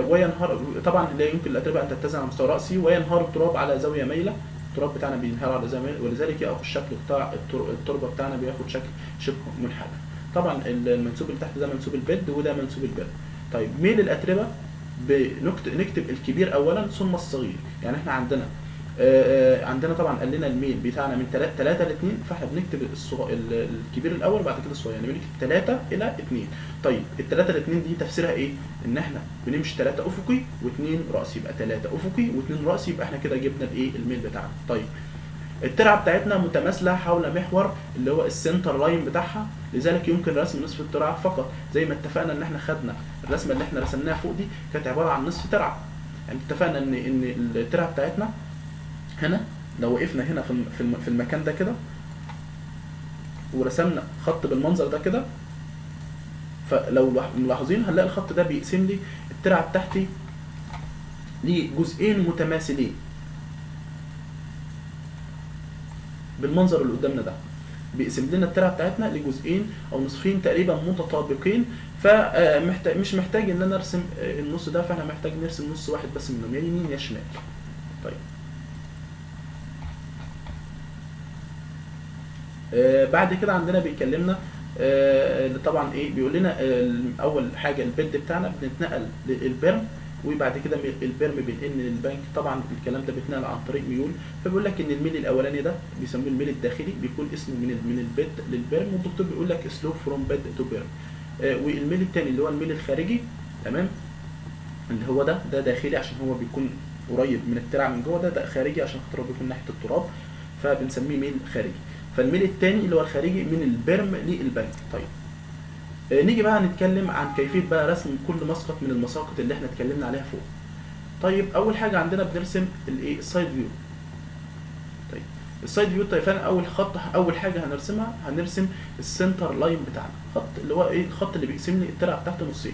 وينهار طبعا لا يمكن الاتربه أن تتزن على مستوى رأسي. وينهار التراب على زاوية مايلة. التراب بتاعنا بينهار على زاوية ولذلك ياخد الشكل بتاع التر- التربة بتاعنا بياخد شكل شبه منحرف طبعا ال- المنسوب اللي تحت ده منسوب ال bed وده منسوب ال bed طيب ميل الاتربه بنكتب نكتب الكبير اولا ثم الصغير. يعني إحنا عندنا آه، آه، عندنا طبعا قال لنا الميل بتاعنا من 3 3 ل 2 فإحنا بنكتب الكبير الأول بعد كده الصغير يعني بنكتب 3 إلى 2 طيب ال 3 ل 2 دي تفسيرها إيه؟ إن إحنا بنمشي 3 أفقي و2 راسي يبقى 3 أفقي و2 راسي يبقى إحنا كده جبنا الإيه؟ الميل بتاعنا. طيب الترعة بتاعتنا متماثلة حول محور اللي هو ال center line بتاعها لذلك يمكن رسم نصف الترعة فقط. زي ما اتفقنا إن إحنا خدنا الرسمة اللي إحنا رسمناها فوق دي كانت عبارة عن نصف ترعة. يعني اتفقنا ان إن الترعة بتاعتنا هنا لو وقفنا هنا في الم- في الم- في المكان ده كده ورسمنا خط بالمنظر ده كده فلو لاح- ملاحظين هنلاقي الخط ده بيقسم لي الترعة بتاعتي لجزئين متماثلين. بالمنظر اللي قدامنا ده. بيقسم لنا الترعة بتاعتنا لجزئين أو نصفين تقريبا متطابقين فمحتاج مش محتاج إن أنا أرسم آه، النص ده فإحنا محتاج نرسم نص واحد بس منهم يا يمين يا شمال طيب آه، بعد كده عندنا بيكلمنا آه، طبعا إيه بيقول لنا آه، اول حاجة ال bed بتاعنا بنتنقل لل berm وبعد كده ال berm بينقل للبنك. طبعا الكلام ده بيتنقل عن طريق ميول. فبيقول لك إن الميل الأولاني ده بيسموه الميل الداخلي بيكون اسمه من من ال bed لل berm والدكتور بيقول لك slope from bed to berm والميل الثاني اللي هو الميل الخارجي تمام؟ اللي هو ده ده داخلي عشان هو بيكون قريب من الترعة من جوه ده ده خارجي عشان خاطر هو بيكون ناحية التراب فبنسميه ميل خارجي. فالميل الثاني اللي هو الخارجي من ال berm لل bank. طيب. آه، نيجي بقى نتكلم عن كيفية بقى رسم كل مسقط من المساقط اللي إحنا اتكلمنا عليها فوق. طيب أول حاجة عندنا بنرسم الايه؟ ال side view طيب. ال side view طيب فأنا أول خط أول حاجة هنرسمها هنرسم ال center line بتاعنا. خط اللي هو إيه؟ الخط اللي بيقسم لي الترعه بتاعتي نصين.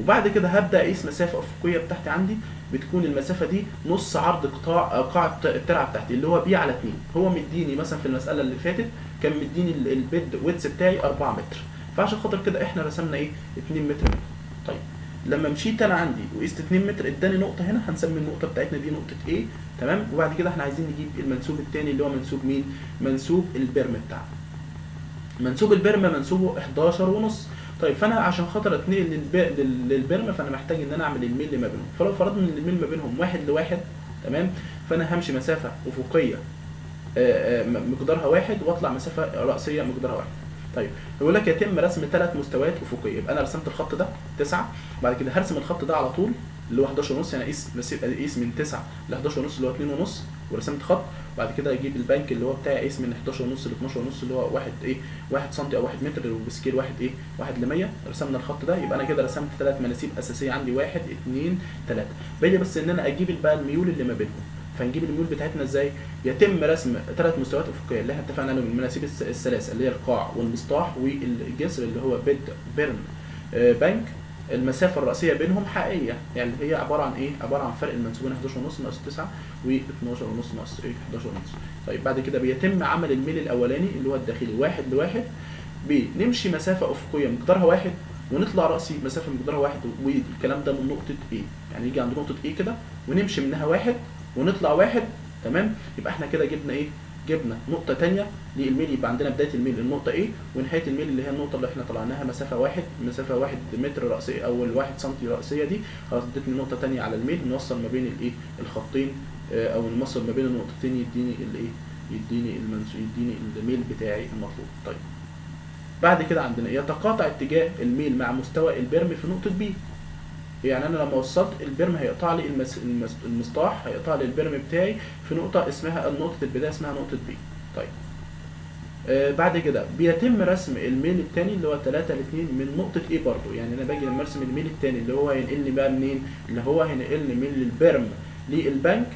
وبعد كده هبدأ أقيس مسافة أفقية بتاعتي عندي بتكون المسافة دي نص عرض قطاع آه، قاع الترعة بتاعتي اللي هو b على 2 هو مديني مثلا في المسألة اللي فاتت كان مديني ال- ال bed width بتاعي 4 متر. فعشان خاطر كده إحنا رسمنا إيه؟ 2 متر طيب لما مشيت أنا عندي وقست 2 متر إداني نقطة هنا هنسمي النقطة بتاعتنا دي نقطة A تمام؟ وبعد كده إحنا عايزين نجيب المنسوب الثاني اللي هو منسوب مين؟ منسوب ال berm بتاعنا. منسوب ال berm منسوبه 11 ونص. طيب فأنا عشان خاطر أتنقل للب- لل- لل berm فأنا محتاج إن أنا أعمل الميل ما بينهم. فلو فرضنا إن الميل ما بينهم واحد لواحد تمام؟ فأنا همشي مسافة أفقية مقدارها واحد وأطلع مسافة رأسية مقدارها واحد. طيب يقول لك يتم رسم ثلاث مستويات أفقية. يبقى أنا رسمت الخط ده 9 بعد كده هرسم الخط ده على طول اللي هو 11 ونص يعني أقيس أقيس من 9 ل 11 ونص اللي هو 2 ونص. ورسمت خط. وبعد كده أجيب البنك اللي هو بتاعي اقيس من 11 ونص ل 12 ونص اللي هو 1 إيه 1 سم أو 1 متر وبسكيل 1 إيه 1 ل 100 رسمنا الخط ده يبقى أنا كده رسمت ثلاث مناسيب أساسية عندي 1 2 3 باقي بس إن أنا أجيب بقى الميول اللي ما بينهم. فنجيب الميول بتاعتنا إزاي؟ يتم رسم ثلاث مستويات أفقية اللي إحنا اتفقنا عليهم المناسيب الثلاثة اللي هي القاع والمسطح والجسر اللي هو bed berm آه، بنك. المسافة الرئيسية بينهم حقيقية. يعني هي عبارة عن إيه؟ عبارة عن فرق المنسوبين 11 ونص ناقص 9 و12 ونص ناقص إيه؟ 11 ونص. طيب بعد كده بيتم عمل الميل الأولاني اللي هو الداخلي واحد لواحد. بنمشي مسافة أفقية مقدارها واحد ونطلع رأسي مسافة مقدارها واحد والكلام ده من نقطة A؟ يعني يجي عند نقطة A كده؟ ونمشي منها واحد ونطلع واحد تمام؟ يبقى إحنا كده جبنا إيه؟ جبنا نقطة تانية للميل يبقى عندنا بداية الميل. النقطة A؟ ونهاية الميل اللي هي النقطة اللي إحنا طلعناها مسافة واحد مسافة واحد متر رأسية أو الواحد سنتي رأسية دي. خلاص ادتني نقطة تانية على الميل. نوصل ما بين الإيه؟ الخطين آه، أو نوصل ما بين النقطتين. يديني الإيه؟ يديني المنسو يديني الميل بتاعي المطلوب. طيب. بعد كده عندنا يتقاطع اتجاه الميل مع مستوى ال berm في نقطة B يعني أنا لما وصلت ال berm هيقطع لي المس... المس... المسطح هيقطع لي ال berm بتاعي في نقطة اسمها نقطة البداية اسمها نقطة B طيب آه بعد كده بيتم رسم الميل الثاني اللي هو 3 ل 2 من نقطة إيه برضو يعني أنا باجي لما أرسم الميل الثاني اللي هو هينقلني بقى منين اللي هو هينقلني من ال berm لل bank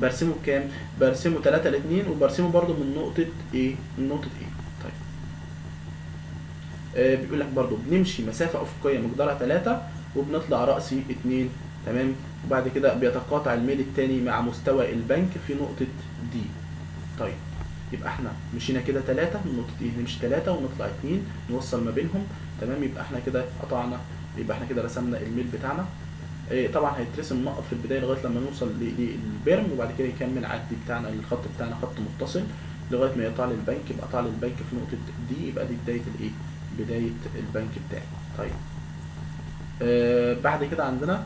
برسمه بكام؟ برسمه 3 ل 2 وبرسمه برضو من نقطة إيه؟ من نقطة إيه؟ آه، بيقول لك برضو بنمشي مسافة أفقية مقدارها 3 وبنطلع رأسي 2 تمام؟ وبعد كده بيتقاطع الميل التاني مع مستوى البنك في نقطة دي طيب يبقى إحنا مشينا كده 3 من نقطة إيه نمشي 3 ونطلع 2 نوصل ما بينهم تمام؟ يبقى إحنا كده قطعنا يبقى إحنا كده رسمنا الميل بتاعنا. آه، طبعا هيترسم نقط في البداية لغاية لما نوصل لل berm وبعد كده يكمل عدي بتاعنا الخط بتاعنا خط متصل لغاية ما يقطع لي البنك يبقى قطع لي البنك في نقطة D يبقى دي بداية الايه بداية البنك بتاعي. طيب. آه بعد كده عندنا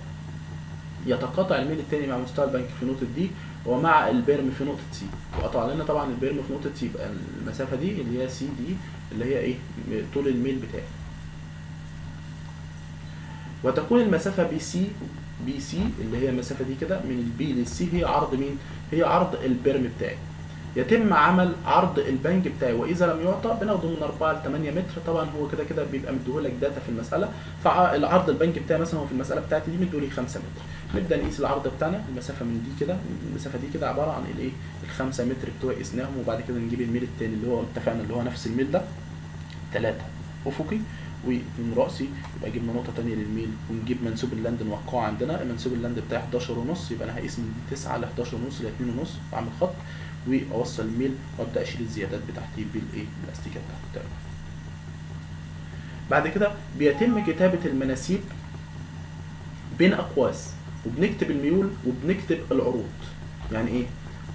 يتقاطع الميل التاني مع مستوى البنك في نقطة D ومع ال berm في نقطة C وقطع لنا طبعا ال berm في نقطة C يبقى المسافة دي اللي هي سي دي اللي هي إيه؟ طول الميل بتاعي. وتكون المسافة BC BC اللي هي المسافة دي كده من ال B لل C هي عرض مين؟ هي عرض ال berm بتاعي. يتم عمل عرض البنك بتاعي. وإذا لم يعطى بناخده من 4 ل 8 متر. طبعا هو كده كده بيبقى مديهولك data في المسألة. فالعرض البنك بتاعي مثلا هو في المسألة بتاعتي دي مديهولي 5 متر. نبدأ نقيس العرض بتاعنا المسافه من D كده. المسافة دي كده عبارة عن الإيه؟ ال 5 متر بتوع قسناهم. وبعد كده نجيب الميل التاني اللي هو اتفقنا اللي هو نفس الميل ده. 3 أفقي. و2 رأسي يبقى جبنا نقطة تانية للميل. ونجيب منسوب ال land نوقعه عندنا. منسوب ال land بتاعي 11 ونص. يبقى أنا هقيس من 9 ل 11 ونص ل 2 ونص. واعمل خط. واوصل الميل وابدا اشيل الزيادات بتاعتي بالإيه؟ بالأستيكة بتاعتي بعد كده بيتم كتابة المناسيب بين أقواس وبنكتب الميول وبنكتب العروض. يعني إيه؟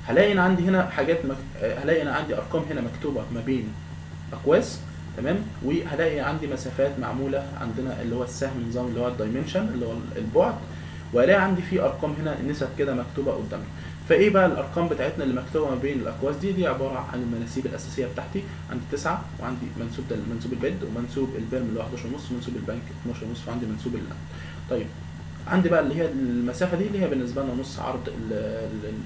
هلاقي أنا عندي هنا حاجات مك... هلاقي أنا عندي أرقام هنا مكتوبة ما بين أقواس تمام؟ وهلاقي عندي مسافات معمولة عندنا اللي هو السهم نظام اللي هو ال dimension اللي هو البعد. وهلاقي عندي في أرقام هنا نسب كده مكتوبة قدامي. فإيه بقى الأرقام بتاعتنا اللي مكتوبة ما بين الأقواس دي؟ دي عبارة عن المناسيب الأساسية بتاعتي. عندي تسعة وعندي منسوب ده منسوب ال bed ومنسوب ال berm اللي هو 11 ونص ومنسوب البنك 12 ونص وعندي منسوب ال طيب عندي بقى اللي هي المسافة دي اللي هي بالنسبة لنا نص عرض ال-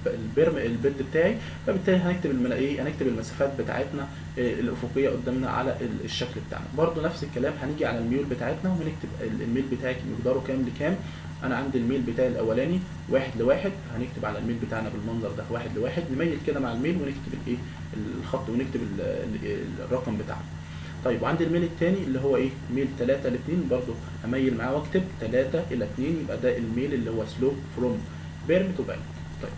ال- ال berm ال bed بتاعي. فبالتالي هنكتب المنا... إيه هنكتب المسافات بتاعتنا إيه، الأفقية قدامنا على ال- الشكل بتاعنا. برضو نفس الكلام هنيجي على الميول بتاعتنا وهنكتب ال- الميل بتاعك مقداره كام لكام. أنا عندي الميل بتاعي الأولاني واحد لواحد هنكتب على الميل بتاعنا بالمنظر ده واحد لواحد نميل كده مع الميل ونكتب الايه الخط ونكتب ال- ال- الرقم بتاعنا. طيب وعندي الميل التاني اللي هو إيه ميل 3 ل 2 برضه هميل معاه واكتب 3 إلى 2 يبقى ده الميل اللي هو slope from berm to bank طيب.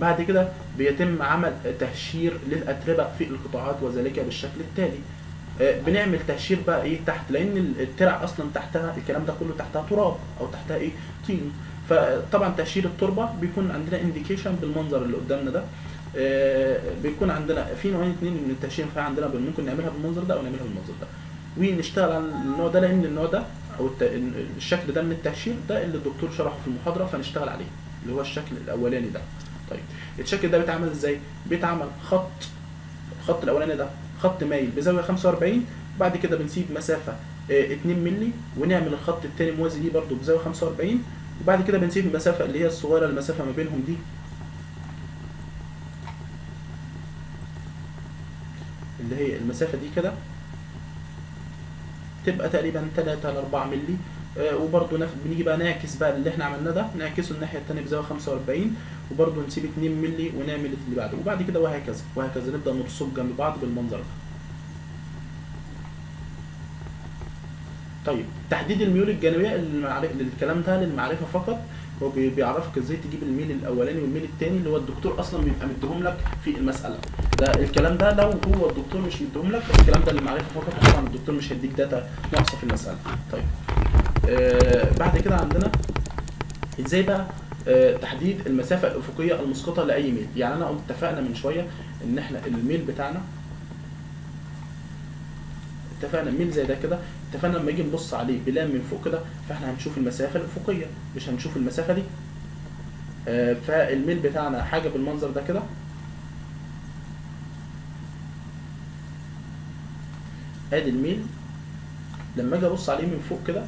بعد كده بيتم عمل تهشير للأتربة في القطاعات وذلك بالشكل التالي. بنعمل تهشير بقى إيه تحت لأن الترع أصلا تحتها الكلام ده كله تحتها تراب أو تحتها إيه طين. فطبعا تهشير التربة بيكون عندنا indication بالمنظر اللي قدامنا ده. آه، بيكون عندنا في نوعين اتنين من التهشير في عندنا ممكن نعملها بالمنظر ده أو نعملها بالمنظر ده. ونشتغل على النوع ده لأن النوع ده أو الشكل ده من التهشير ده اللي الدكتور شرحه في المحاضرة فنشتغل عليه اللي هو الشكل الأولاني ده. طيب الشكل ده بيتعمل إزاي؟ بيتعمل خط الخط الأولاني ده خط مايل بزاوية 45 بعد كده بنسيب مسافة آه، 2 مللي ونعمل الخط التاني موازي ليه برده بزاوية 45 وبعد كده بنسيب المسافة اللي هي الصغيرة المسافه ما بينهم دي. اللي هي المسافة دي كده تبقى تقريبا 3 ل 4 مللي. آه، وبرضه نف... بنيجي بقى نعكس بقى اللي إحنا عملناه ده. نعكسه الناحية الثانية بزاوية 45 وبرضه نسيب 2 مللي ونعمل اللي بعده. وبعد كده وهكذا. وهكذا نبدأ نرصهم جنب بعض بالمنظر ده. طيب تحديد الميول الجانبية للكلام ده للمعرفة فقط. هو بي- بيعرفك إزاي تجيب الميل الأولاني والميل الثاني اللي هو الدكتور أصلا بيبقى مديهم لك في المسألة. ده الكلام ده لو هو الدكتور مش مديهم لك الكلام ده للمعرفة فقط طبعا الدكتور مش هيديك داتا ناقصة في المسألة. طيب. آه بعد كده عندنا إزاي بقى آه تحديد المسافة الأفقية المسقطة لأي ميل. يعني أنا قلت اتفقنا من شوية إن إحنا الميل بتاعنا اتفقنا ميل زي ده كده اتفقنا لما نيجي نبص عليه بلان من فوق كده فإحنا هنشوف المسافة الأفقية مش هنشوف المسافة دي. آه فالميل بتاعنا حاجة بالمنظر ده كده. آدي الميل. لما أجي أبص عليه من فوق كده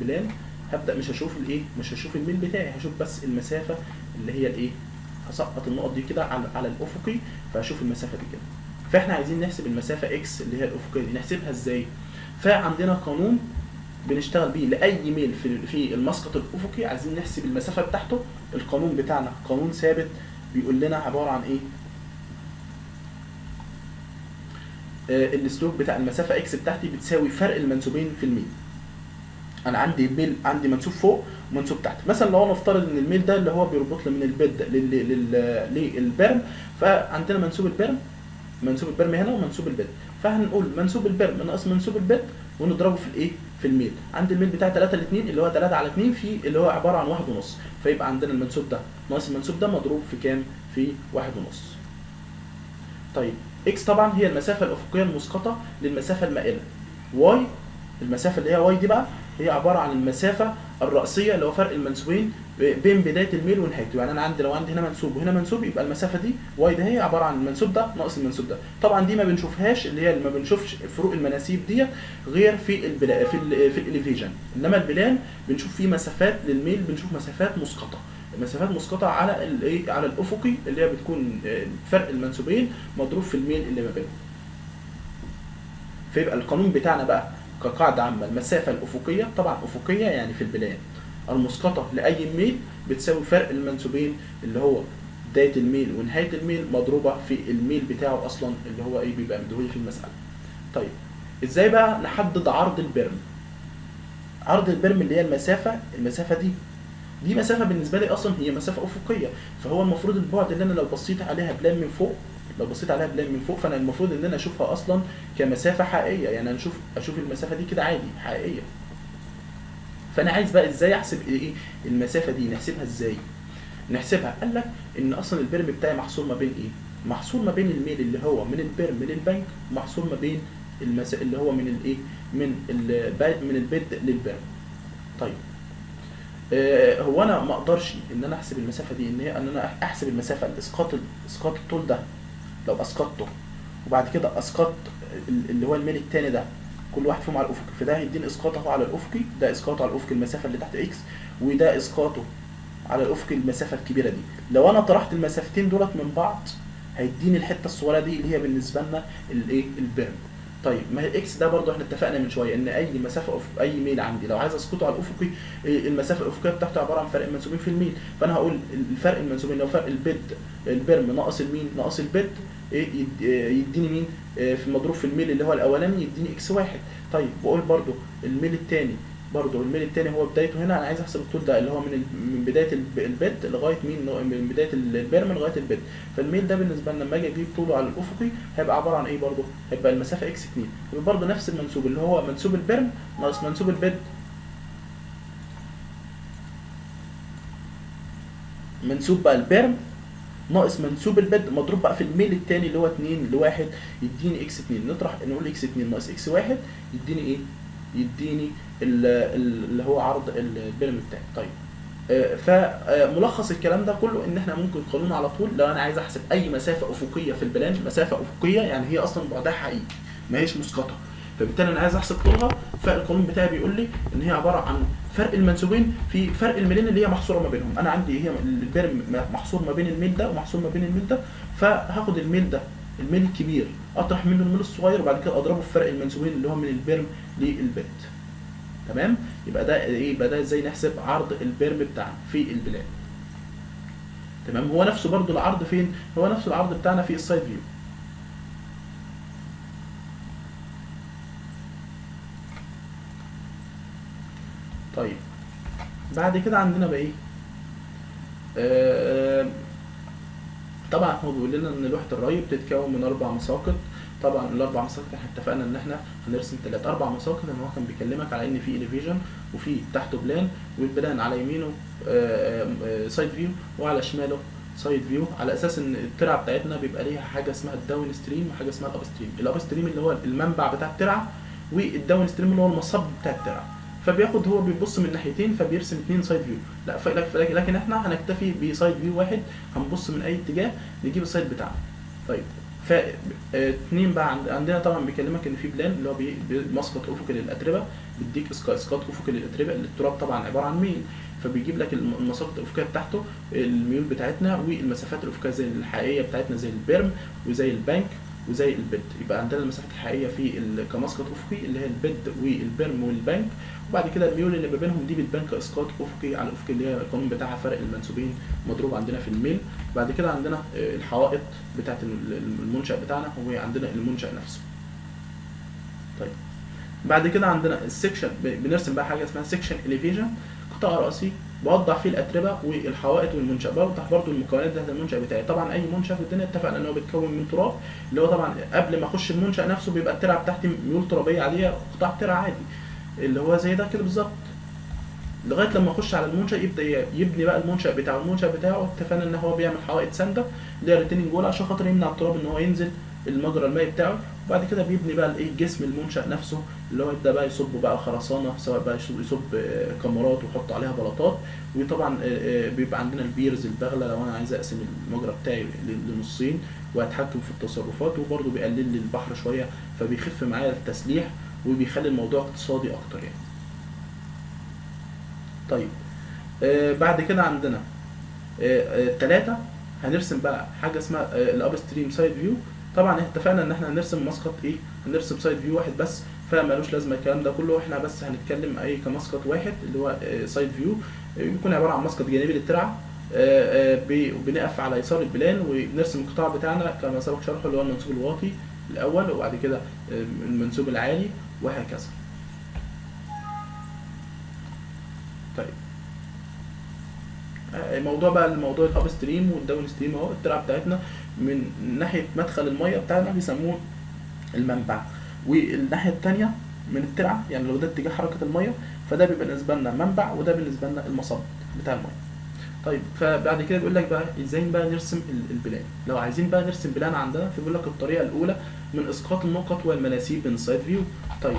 plan هبدأ مش هشوف الإيه مش هشوف الميل بتاعي هشوف بس المسافة اللي هي الإيه هسقط النقط دي كده على على الأفقي فهشوف المسافة دي كده. فإحنا عايزين نحسب المسافة X اللي هي الأفقية دي نحسبها إزاي؟ فعندنا قانون بنشتغل بيه لأي ميل في في المسقط الأفقي عايزين نحسب المسافة بتاعته. القانون بتاعنا قانون ثابت بيقول لنا عبارة عن إيه؟ آه، السلوك بتاع المسافة X بتاعتي بتساوي فرق المنسوبين في الميل. أنا عندي ميل عندي منسوب فوق ومنسوب تحت. مثلا لو أنا افترض إن الميل ده اللي هو بيربط لي من ال bed لل- لل- للبرم فعندنا منسوب البرم منسوب البرم هنا ومنسوب ال bed فهنقول منسوب البرم ناقص منسوب ال bed ونضربه في الايه؟ في الميل. عندي الميل بتاعي 3 ل 2 اللي هو 3 على 2 في اللي هو عبارة عن واحد ونص. فيبقى عندنا المنسوب ده. ناقص المنسوب ده مضروب في كام؟ في واحد ونص. طيب X طبعا هي المسافة الأفقية المسقطة للمسافة المائلة. Y المسافة اللي هي Y دي بقى هي عبارة عن المسافة الرأسية اللي هو فرق المنسوبين بين بداية الميل ونهايته يعني أنا عندي لو عندي هنا منسوب وهنا منسوب يبقى المسافة دي Y ده هي عبارة عن المنسوب ده ناقص المنسوب ده. طبعا دي ما بنشوفهاش اللي هي ما بنشوفش فروق المناسيب ديت غير في البلا في ال في ال elevation. إنما ال plan بنشوف فيه مسافات للميل بنشوف مسافات مسقطة. مسافات مسقطة على الايه على الأفقي اللي هي بتكون آه، فرق المنسوبين مضروب في الميل اللي ما بينهم. فيبقى القانون بتاعنا بقى كقاعدة عامة. المسافة الأفقية طبعا أفقية يعني في ال plan المسقطة لأي ميل بتساوي فرق المنسوبين اللي هو بداية الميل ونهاية الميل مضروبة في الميل بتاعه أصلا اللي هو إيه بيبقى مديهولي في المسألة. طيب إزاي بقى نحدد عرض البرم؟ عرض البرم اللي هي المسافة المسافة دي. دي مسافة بالنسبة لي أصلا هي مسافة أفقية فهو المفروض البعد اللي أنا لو بصيت عليها plan من فوق لو بصيت عليها plan من فوق فأنا المفروض إن أنا أشوفها أصلا كمسافة حقيقية. يعني أنا أشوف أشوف المسافة دي كده عادي حقيقية. فأنا عايز بقى إزاي أحسب إيه المسافة دي نحسبها إزاي؟ نحسبها. قال لك إن أصلا البرم بتاعي محصور ما بين إيه؟ محصور ما بين الميل اللي هو من البرم للبنك محصور ما بين المس... اللي هو من الايه من الب... من البيد للبرم طيب. آه هو أنا ما أقدرش إن أنا أحسب المسافة دي إن هي إن أنا أحسب المسافة الإسقاط إسقاط الطول ده لو أسقطته. وبعد كده اسقطت اللي هو الميل التاني ده. كل واحد فيهم على الأفق. فده هيديني إسقاطه على الأفقي ده إسقاطه على الأفق المسافة اللي تحت X وده إسقاطه على الأفق المسافة الكبيرة دي. لو أنا طرحت المسافتين دولت من بعض هيديني الحتة الصغيرة دي اللي هي بالنسبة لنا الايه البرم طيب ما ال X ده برضو إحنا اتفقنا من شوية إن أي مسافة أف... أي ميل عندي لو عايز اسقطه على الأفقي المسافة الأفقية بتاعته عبارة عن فرق المنسوبين في الميل. فأنا هقول الفرق المنسوبين لو فرق ال bed البرم ناقص المين ناقص ال bed إيه يديني مين؟ في مضروب في الميل اللي هو الأولاني يديني X واحد. طيب وأقول برضو الميل الثاني برضه الميل الثاني هو بدايته هنا. أنا عايز أحسب الطول ده اللي هو من من بداية ال bed لغاية مين؟ من بداية البرم لغاية ال bed فالميل ده بالنسبة لنا لما أجي أجيب طوله على الأفقي هيبقى عبارة عن إيه برضه؟ هيبقى المسافة X 2 يبقى برضه نفس المنسوب اللي هو منسوب البرم ناقص منسوب ال bed منسوب بقى البرم ناقص منسوب ال bed مضروب بقى في الميل الثاني اللي هو 2 لواحد يديني X 2 نطرح نقول X 2 ناقص X 1 يديني إيه؟ يديني اللي هو عرض البرم بتاعي طيب. فملخص الكلام ده كله إن إحنا ممكن قانون على طول لو أنا عايز أحسب أي مسافة أفقية في ال plan مسافة أفقية يعني هي أصلا بعدها حقيقي ما هيش مسقطة. فبالتالي أنا عايز أحسب طولها. فالقانون بتاعي بيقول لي إن هي عبارة عن فرق المنسوبين في فرق الميلين اللي هي محصورة ما بينهم. أنا عندي هي البرم محصور ما بين الميل ده ومحصور ما بين الميل ده فهاخد الميل ده الميل الكبير أطرح منه الميل الصغير وبعد كده أضربه في فرق المنسوبين اللي هو من البرم لل bed. تمام؟ يبقى ده إيه؟ يبقى ده إزاي نحسب عرض البرم بتاعنا في ال plan. تمام؟ هو نفسه برضو العرض فين؟ هو نفسه العرض بتاعنا في ال side view. طيب. بعد كده عندنا بقى إيه؟ آه طبعا هو بيقول لنا إن لوحة الري بتتكون من أربع مساقط. طبعا الأربع مساقط إحنا اتفقنا إن إحنا هنرسم ثلاث أربع مساقط إن هو كان بيكلمك على إن في elevation وفي تحته plan وال plan على يمينه side view وعلى شماله side view على أساس إن الترعة بتاعتنا بيبقى ليها حاجة اسمها ال downstream وحاجة اسمها ال upstream ال upstream اللي هو المنبع بتاع الترعة وال downstream اللي هو المصب بتاع الترعة. فبياخد هو بيبص من ناحيتين فبيرسم اثنين side view لا لكن إحنا هنكتفي ب side view واحد هنبص من أي اتجاه نجيب ال side بتاعنا. طيب. ف اثنين بقى عندنا طبعا بيكلمك إن في plan اللي هو مسقط افقي للأتربة بيديك اسقاط افقي للأتربة التراب طبعا عبارة عن ميل فبيجيب لك المساقط الأفقية بتاعته الميول بتاعتنا والمسافات الأفقية زي الحقيقية بتاعتنا زي البرم وزي البنك وزي ال bed يبقى عندنا المسافات الحقيقية في كمسقط أفقي اللي هي ال bed وال berm وال bank وبعد كده الميول اللي ما بينهم دي بتبان كإسقاط أفقي على الأفقي اللي هي القانون بتاعها فرق المنسوبين مضروب عندنا في الميل. بعد كده عندنا الحوائط بتاعت المنشأ بتاعنا هو عندنا المنشأ نفسه. طيب. بعد كده عندنا ال section بنرسم بقى حاجة اسمها section elevation قطاع رأسي بوضح فيه الأتربة والحوائط والمنشأ. بوضح برضو المكونات بتاعت المنشأ بتاعي. طبعا أي منشأ في الدنيا اتفقنا إن هو بيتكون من تراب اللي هو طبعا قبل ما أخش المنشأ نفسه بيبقى الترعة بتاعتي ميول ترابية عادية قطاع ترعة عادي. اللي هو زي ده كده بالظبط. لغاية لما أخش على المنشأ يبدأ يبني بقى المنشأ بتاعه. المنشأ بتاعه اتفقنا إن هو بيعمل حوائط ساندة اللي هي retaining wall عشان خاطر يمنع التراب إن هو ينزل المجرى المائي بتاعه. وبعد كده بيبني بقى الإيه جسم المنشأ نفسه اللي هو يبدأ بقى يصب بقى خرسانة سواء بقى يصب كمرات ويحط عليها بلاطات. وطبعا بيبقى عندنا ال piers البغلة. لو أنا عايز أقسم المجرى بتاعي لنصين وأتحكم في التصرفات. وبرده بيقلل لي البحر شوية فبيخف معايا التسليح. وبيخلي الموضوع اقتصادي أكتر يعني. طيب آه بعد كده عندنا ثلاثة آه آه هنرسم بقى حاجة اسمها ال upstream side view طبعا اتفقنا إن إحنا هنرسم مسقط إيه؟ هنرسم side view واحد بس فمالوش لازمة الكلام ده كله. إحنا بس هنتكلم أي كمسقط واحد اللي هو side view بيكون عبارة عن مسقط جانبي للترعة. بنقف على يسار ال plan وبنرسم القطاع بتاعنا كما سبق شرحه اللي هو المنسوب الواطي الأول وبعد كده آه، المنسوب العالي. وهكذا. طيب. آه، الموضوع بقى الموضوع ال upstream وال downstream أهو الترعه بتاعتنا من ناحية مدخل المية بتاعنا بيسموه المنبع. والناحية التانية من الترعه يعني لو ده اتجاه حركة المية فده بيبقى بالنسبة لنا منبع وده بالنسبة لنا المصب بتاع المية. طيب فبعد كده بيقول لك بقى إزاي بقى نرسم ال- ال plan؟ لو عايزين بقى نرسم plan عندنا فبيقول لك الطريقة الأولى من إسقاط النقط والمناسيب من ال side view طيب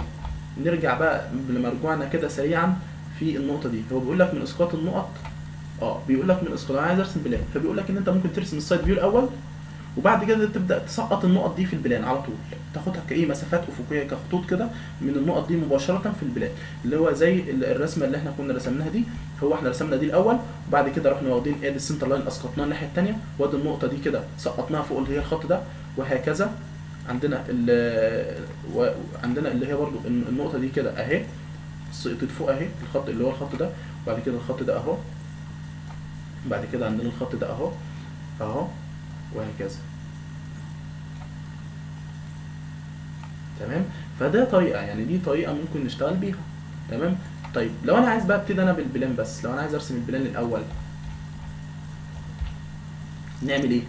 نرجع بقى لمرجوعنا كده سريعا في النقطة دي. هو بيقول لك من إسقاط النقط آه بيقول لك من إسقاط أنا عايز أرسم plan. فبيقول لك إن أنت ممكن ترسم ال side view الأول وبعد كده تبدأ تسقط النقط دي في ال plan على طول. تاخدها كايه مسافات افقيه كخطوط كده من النقط دي مباشرة في ال plan اللي هو زي ال- الرسمة اللي إحنا كنا رسمناها دي هو إحنا رسمنا دي الأول وبعد كده رحنا واخدين ادي ال center line أسقطناها الناحية الثانية وادي النقطة دي كده سقطناها فوق اللي هي الخط ده وهكذا. عندنا عندنا اللي هي الن- النقطة دي كده أهي سقطت فوق أهي الخط اللي هو الخط ده وبعد كده الخط ده أهو بعد كده عندنا الخط ده أهو أهو وهكذا. تمام؟ فده طريقة يعني دي طريقة ممكن نشتغل بيها. تمام؟ طيب لو أنا عايز بقى أبتدي أنا بال plan بس لو أنا عايز أرسم ال plan الأول نعمل إيه؟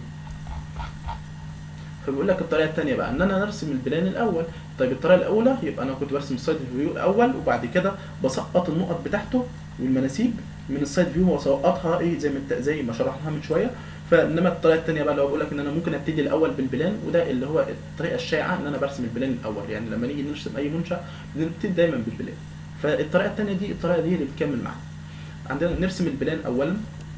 فبيقول لك الطريقة الثانية بقى إن أنا نرسم ال plan الأول. طيب الطريقة الأولى يبقى أنا كنت برسم ال side view الأول وبعد كده بسقط النقط بتاعته والمناسيب من ال side view وأسقطها إيه؟ زي ما زي ما شرحناها من شوية. فإنما الطريقة الثانية بقى لو بقول لك إن أنا ممكن أبتدي الأول بال plan وده اللي هو الطريقة الشائعة إن أنا برسم ال plan الأول. يعني لما نيجي نرسم أي منشأ بنبتدي دايما بال plan. فالطريقة الثانية دي الطريقة دي اللي بتكمل معانا. عندنا نرسم ال plan اولا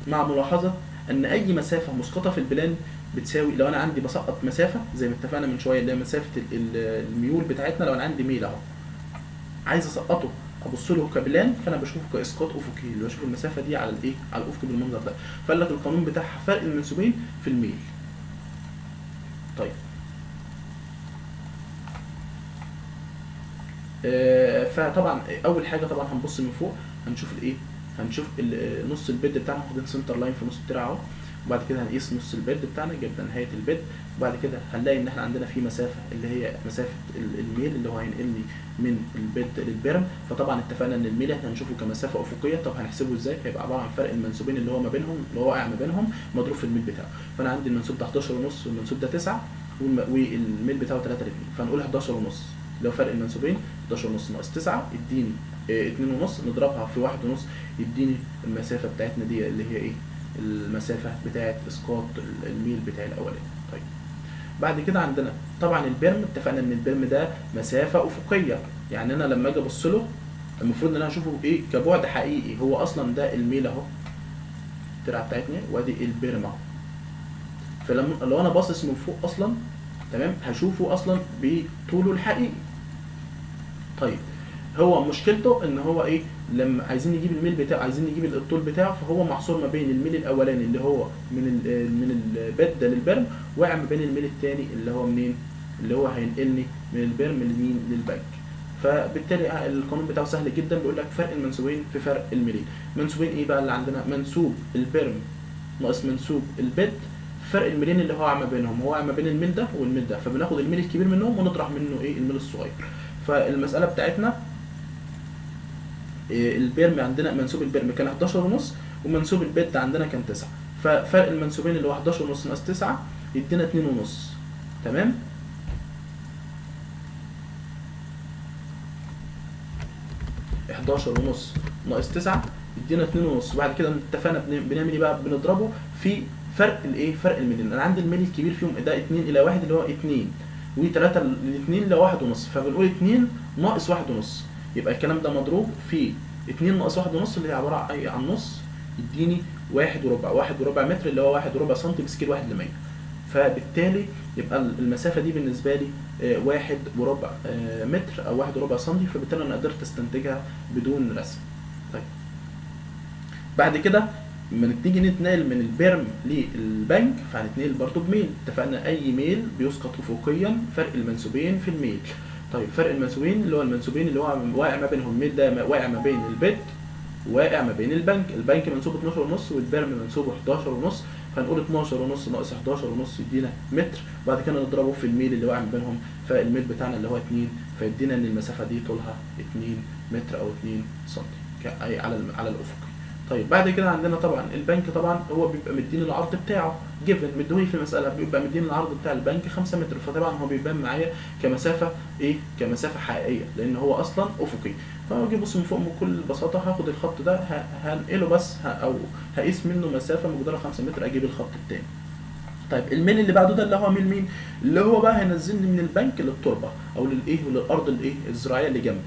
مع ملاحظة إن أي مسافة مسقطة في ال plan بتساوي لو أنا عندي بسقط مسافة زي ما اتفقنا من شوية اللي هي مسافة ال- ال- الميول بتاعتنا لو أنا عندي ميل أهو عايز أسقطه أبص له ك plan فأنا بشوفه كإسقاط أفقي اللي بشوف المسافة دي على الإيه؟ على الأفق بالمنظر ده. فقال لك القانون بتاعها فرق المنسوبين في الميل. طيب. آه، فطبعا أول حاجة طبعا هنبص من فوق هنشوف الإيه؟ هنشوف نص ال bed بتاعنا واخدين center line في نص الترعه أهو. وبعد كده هنقيس نص ال bed بتاعنا جبنا نهاية ال bed. وبعد كده هنلاقي إن إحنا عندنا في مسافة اللي هي مسافة ال- الميل اللي هو هينقلني من ال bed لل berm. فطبعا اتفقنا إن الميل إحنا هنشوفه كمسافة أفقية. طب هنحسبه إزاي؟ هيبقى عبارة عن فرق المنسوبين اللي هو ما بينهم اللي هو واقع ما بينهم مضروب في الميل بتاعه. فأنا عندي المنسوب ده 11 ونص والمنسوب ده 9 والم- والميل بتاعه 3 2 فنقول 11 ونص. لو فرق المنسوبين 11 ونص ناقص 9 يديني 2 ونص نضربها في 1 ونص يديني المسافة بتاعتنا دي اللي هي إيه؟ المسافة بتاعه إسقاط ال- الميل بتاعي الأولاني. بعد كده عندنا طبعا البرم اتفقنا إن البرم ده مسافة أفقية. يعني أنا لما أجي أبص له المفروض إن أنا أشوفه إيه؟ كبعد حقيقي. هو أصلا ده الميل أهو. الترعة بتاعتنا وأدي البرم أهو. فلما لو أنا باصص من فوق أصلا تمام؟ هشوفه أصلا بطوله الحقيقي. طيب هو مشكلته إن هو إيه لما عايزين نجيب الميل بتاعه عايزين نجيب الطول بتاعه فهو محصور ما بين الميل الأولاني اللي هو من من ال bed ده لل berm واقع ما بين الميل الثاني اللي هو منين؟ اللي هو هينقلني من ال berm لمين للبنك. فبالتالي القانون بتاعه سهل جدا بيقول لك فرق المنسوبين في فرق الميلين منسوبين إيه بقى اللي عندنا؟ منسوب ال berm ناقص منسوب ال bed فرق الميلين اللي هو ما بينهم. هو ما بين الميل ده والميل ده. فبناخد الميل الكبير منهم ونطرح منه إيه؟ الميل الصغير. فالمسألة بتاعتنا إيه، ال berm عندنا منسوب ال berm كان 11 ونص ومنسوب البيت عندنا كان 9 ففرق المنسوبين اللي هو 11 ونص ناقص 9 يدينا 2 ونص. تمام؟ حداشر ونص ناقص 9 يدينا 2 ونص. وبعد كده اتفقنا بن- بنعمل إيه بقى؟ بنضربه في فرق الإيه؟ فرق الميلين أنا عندي الميل الكبير فيهم ده 2 إلى 1 اللي هو 2 و3 الاثنين اللي هو 1 ونص. فبنقول 2 ناقص 1 ونص. يبقى الكلام ده مضروب في 2 ناقص 1 ونص اللي هي عبارة عن إيه؟ نص. يديني 1 وربع. 1 وربع متر اللي هو 1 وربع سنتي بسكيل 1 ل 100 فبالتالي يبقى المسافة دي بالنسبة لي آه، واحد وربع آه، متر أو واحد وربع سنتي. فبالتالي أنا قدرت أستنتجها بدون رسم. طيب. بعد كده لما تيجي نتنقل من البرم للبنك فهنتنقل برضه بميل. اتفقنا أي ميل بيسقط افقيا فرق المنسوبين في الميل. طيب فرق المنسوبين اللي هو المنسوبين اللي هو واقع ما بينهم الميل ده واقع ما بين ال bed واقع ما بين ال bank. ال bank منسوبه 12 ونص وال berm منسوبه 11 ونص. فنقول 12 ونص ناقص 11 ونص يدينا متر. وبعد كده نضربه في الميل اللي واقع ما بينهم. فالميل بتاعنا اللي هو 2 فيدينا إن المسافة دي طولها 2 متر أو 2 سم على على الأفق. طيب بعد كده عندنا طبعا البنك طبعا هو بيبقى مديني العرض بتاعه given مديهولي في المساله بيبقى مديني العرض بتاع البنك 5 متر فطبعا هو بيبان معايا كمسافة إيه؟ كمسافة حقيقية لأن هو أصلا أفقي. فأجي أبص من فوق بكل بساطة هاخد الخط ده هنقله بس أو هقيس منه مسافة مقدارها 5 متر أجيب الخط التاني. طيب الميل اللي بعده ده اللي هو ميل مين؟ اللي هو بقى هينزلني من البنك للتربة أو للإيه؟ للأرض الإيه؟ الزراعية اللي جنبي.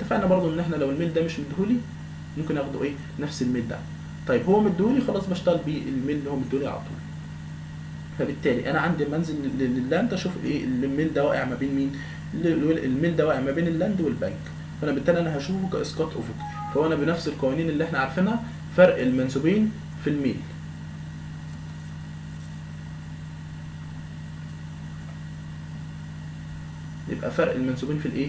اتفقنا برضو إن إحنا لو الميل ده مش مديهولي ممكن آخده إيه؟ نفس الميل ده. طيب هو مديهولي خلاص بشتغل بيه الميل اللي هو مديهولي على طول. فبالتالي أنا عندي منزل ل ال land أشوف إيه الميل ده واقع ما بين مين؟ ال- الميل ده واقع ما بين ال land والبنك. فأنا بالتالي أنا هشوفه كإسقاط أفقي. فهو أنا بنفس القوانين اللي إحنا عارفينها فرق المنسوبين في الميل. يبقى فرق المنسوبين في الإيه؟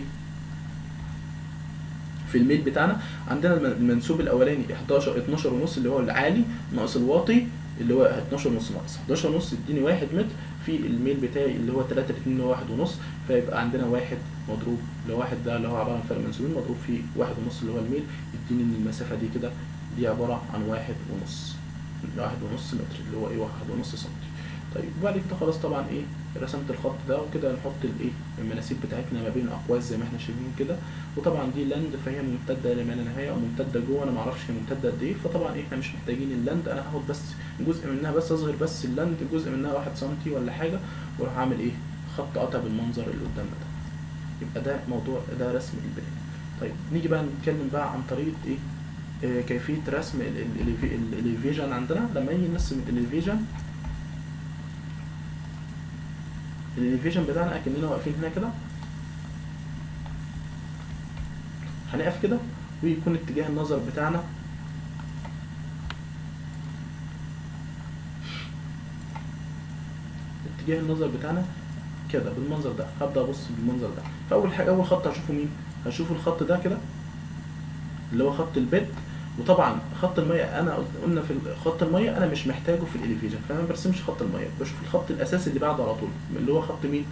في الميل بتاعنا عندنا الم- المنسوب الأولاني 11 12 ونص اللي هو العالي ناقص الواطي اللي هو 12 ونص ناقص. 11 ونص يديني 1 متر في الميل بتاعي اللي هو 3 2 اللي هو 1 ونص فيبقى عندنا واحد مضروب. اللي هو واحد ده اللي هو عبارة عن فرق منسوبين مضروب في واحد ونص اللي هو الميل يديني إن المسافة دي كده دي عبارة عن واحد ونص. واحد ونص متر اللي هو إيه؟ واحد ونص سنتي طيب وبعد كده خلاص طبعا إيه رسمت الخط ده وكده نحط الايه المناسيب بتاعتنا ما بين الأقواس زي ما إحنا شايفين كده. وطبعا دي land فهي ممتدة لما لا نهاية أو ممتدة جوه أنا ما أعرفش هي ممتدة قد إيه. فطبعا إحنا مش محتاجين ال land أنا هاخد بس جزء منها بس أصغر بس ال land جزء منها واحد سنتي ولا حاجة وأروح أعمل إيه خط قطع بالمنظر اللي قدامنا ده. يبقى ده موضوع ده رسم ال plan طيب نيجي بقى نتكلم بقى عن طريقة إيه آه، كيفية رسم الاليفيجن عندنا. لما نيجي نرسم ال elevation ال elevation بتاعنا أكننا واقفين هنا كده. هنقف كده ويكون اتجاه النظر بتاعنا. اتجاه النظر بتاعنا كده بالمنظر ده. هبدأ أبص بالمنظر ده. فأول حاجة أول خط هشوفه مين؟ هشوف الخط ده كده اللي هو خط البيت. وطبعا خط المية أنا قلنا في خط المية أنا مش محتاجه في الاليفيجن فأنا ما برسمش خط المية بشوف الخط الأساسي اللي بعده على طول اللي هو خط مين؟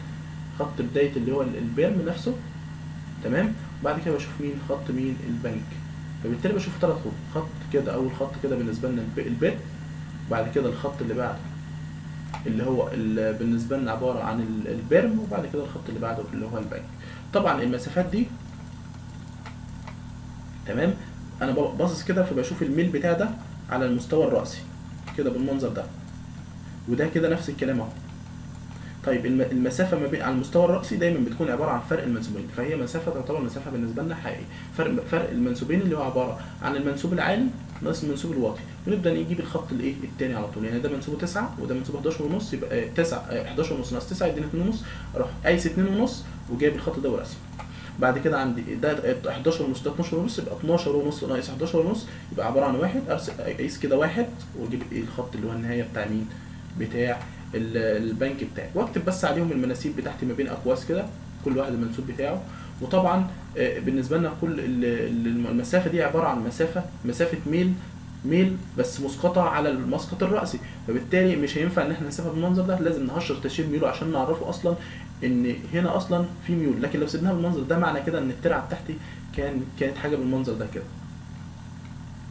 خط بداية اللي هو البيرم نفسه تمام؟ وبعد كده بشوف مين؟ خط مين؟ البنك. فبالتالي بشوف ثلاث خطوط خط كده أول خط كده بالنسبة لنا الب- البيت بعد كده الخط اللي بعده اللي هو ال- بالنسبة لنا عبارة عن ال- البيرم وبعد كده الخط اللي بعده اللي هو البنك. طبعا المسافات دي تمام؟ أنا باصص كده فبشوف الميل بتاع ده على المستوى الرأسي كده بالمنظر ده. وده كده نفس الكلام اهو. طيب الم- المسافة ما بين على المستوى الرأسي دايما بتكون عبارة عن فرق المنسوبين فهي مسافة تعتبر مسافة بالنسبة لنا حقيقية. فرق فرق المنسوبين اللي هو عبارة عن المنسوب العالي ناقص المنسوب الواطي. ونبدأ نجيب الخط الايه الثاني على طول. يعني ده منسوبه 9 وده منسوبه 11 ونص يبقى 9 11 ونص ناقص 9 يدينا 2 ونص أروح قايس 2 ونص وجايب الخط ده ورسمه بعد كده عندي ده 11 ونص ده 12 ونص يبقى 12 ونص ناقص 11 ونص يبقى عبارة عن واحد أقيس كده واحد وأجيب إيه الخط اللي هو النهاية بتاع مين؟ بتاع ال- البنك بتاعي. وأكتب بس عليهم المناسيب بتاعتي ما بين أقواس كده كل واحد المنسوب بتاعه. وطبعا آه، بالنسبة لنا كل ال- ال- المسافة دي عبارة عن مسافة مسافة ميل ميل بس مسقطة على المسقط الرأسي. فبالتالي مش هينفع إن إحنا نسيبها بالمنظر ده لازم نهشر تشير ميوله عشان نعرفه أصلا إن هنا أصلا في ميول. لكن لو سيبناها بالمنظر ده معنى كده إن الترعة بتاعتي كان كانت حاجة بالمنظر ده كده.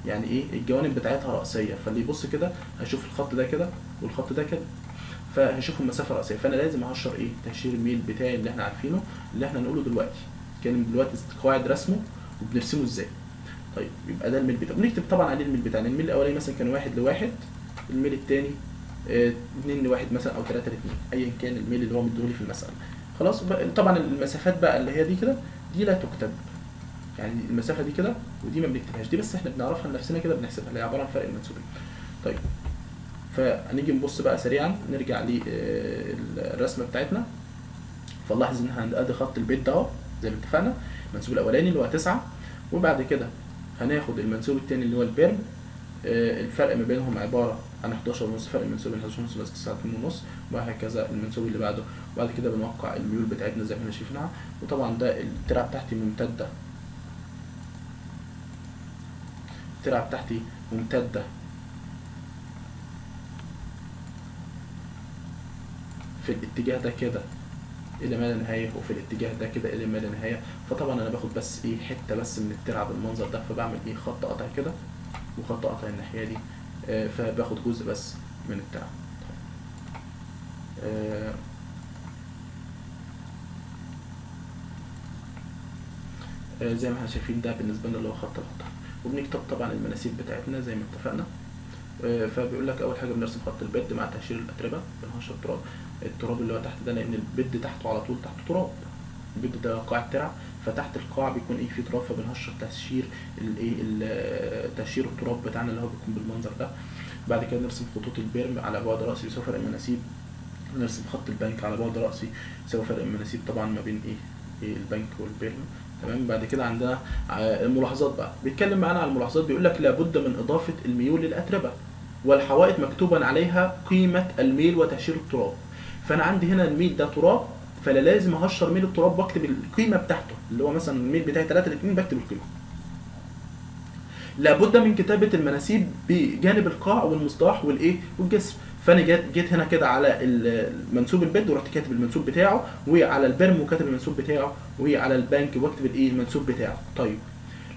يعني إيه؟ الجوانب بتاعتها رأسية. فاللي يبص كده هيشوف الخط ده كده والخط ده كده. فهيشوف المسافة الرأسية. فأنا لازم أهشر إيه؟ تهشير الميل بتاعي اللي إحنا عارفينه اللي إحنا نقوله دلوقتي. كان دلوقتي قواعد رسمه وبنرسمه إزاي. طيب يبقى ده الميل بتاعنا بنكتب طبعا عليه الميل بتاعنا. الميل الأولاني مثلا كان واحد لواحد الميل الثاني اتنين لواحد مثلا أو ثلاثة لاتنين ايا كان الميل اللي هو مديهولي في المسألة خلاص طبعا المسافات بقى اللي هي دي كده دي لا تكتب. يعني المسافة دي كده ودي ما بنكتبهاش. دي بس إحنا بنعرفها لنفسنا كده بنحسبها. اللي هي عبارة عن فرق المنسوبين طيب فهنيجي نبص بقى سريعا نرجع للرسمة بتاعتنا. فنلاحظ ان إحنا أدي خط البيت ده أهو زي ما اتفقنا المنسوب الأولاني اللي هو 9 وبعد كده هناخد المنسوب الثاني اللي هو البيرم آه، الفرق ما بينهم عبارة عن 11 ونص فرق المنسوب بين 11 ونص ل 9 ونص وهكذا المنسوب اللي بعده. وبعد كده بنوقع الميول بتاعتنا زي ما إحنا شايفينها. وطبعا ده الترعه بتاعتي ممتدة. الترعه بتاعتي ممتدة. في الاتجاه ده كده إلى ما لا نهاية وفي الاتجاه ده كده إلى ما لا نهاية. فطبعا أنا باخد بس إيه حتة بس من الترعه بالمنظر ده فبعمل إيه خط قطع كده. وخط قطع الناحية دي آه، فباخد جزء بس من الترعه آه، آه، زي ما إحنا شايفين ده بالنسبة لنا اللي هو خط القطع وبنكتب طبعا المناسيب بتاعتنا زي ما اتفقنا. فبيقول لك أول حاجة بنرسم خط البد مع تهشير الأتربة بنهشر التراب. التراب اللي هو تحت ده لأن البد تحته على طول تحته تراب. البد ده قاع الترع. فتحت القاع بيكون إيه في تراب فبنهشر تهشير الايه ال- تهشير التراب بتاعنا اللي هو بيكون بالمنظر ده. بعد كده نرسم خطوط ال berm على بعد رأسي يساوي فرق المناسيب نرسم خط البنك على بعد رأسي يساوي فرق المناسيب طبعا ما بين إيه, إيه البنك وال berm. تمام؟ بعد كده عندنا الملاحظات بقى. بيتكلم معانا على الملاحظات بيقول لك لابد من إضافة الميول للأتربة والحوائط مكتوبا عليها قيمة الميل وتهشير التراب. فأنا عندي هنا الميل ده تراب فلا لازم أهشر ميل التراب وأكتب القيمة بتاعته اللي هو مثلا الميل بتاعي 3 2 بكتب القيمة. لابد من كتابة المناسيب بجانب القاع والمسطاح والإيه والجسر. فأنا جيت هنا كده على منسوب ال bed ورحت كاتب المنسوب بتاعه وعلى ال berm وكاتب المنسوب بتاعه وعلى البنك وأكتب الإيه المنسوب بتاعه. طيب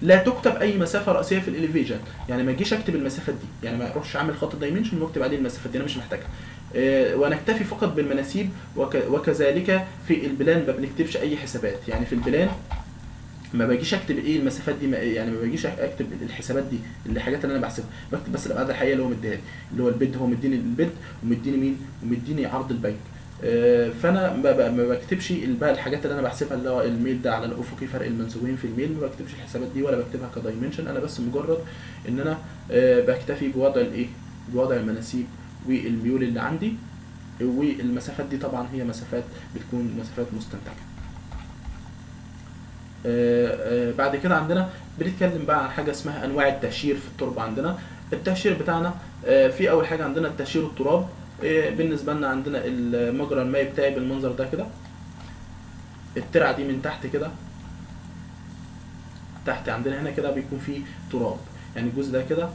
لا تكتب أي مسافة رأسية في ال elevation. يعني ما أجيش أكتب المسافات دي. يعني ما أروحش أعمل خط dimension وأكتب عليه المسافات دي أنا مش محتاجها. ونكتفي فقط بالمناسيب وك- وكذلك في ال plan ما بنكتبش أي حسابات. يعني في ال plan ما باجيش أكتب إيه المسافات دي يعني ما باجيش أكتب الحسابات دي الحاجات اللي أنا بحسبها. بكتب بس الابعاد الحقيقية اللي هو مديها لي اللي هو ال bed هو مديني ال bed ومديني مين؟ ومديني عرض البنك آه، فأنا ما بكتبش بقى الحاجات اللي أنا بحسبها اللي هو الميل ده على الافقي فرق المنسوبين في الميل ما بكتبش الحسابات دي ولا بكتبها ك dimension أنا بس مجرد إن أنا آه، بكتفي بوضع الإيه؟ بوضع المناسيب والميول اللي عندي والمسافات دي طبعا هي مسافات بتكون مسافات مستنتجة. آه، آه، بعد كده عندنا بنتكلم بقى عن حاجة اسمها أنواع التهشير في التربه عندنا. التهشير بتاعنا آه، في أول حاجة عندنا التهشير التراب. بالنسبة لنا عندنا المجرى المائي بتاعي بالمنظر ده كده. الترعة دي من تحت كده. تحت عندنا هنا كده بيكون فيه تراب. يعني الجزء ده كده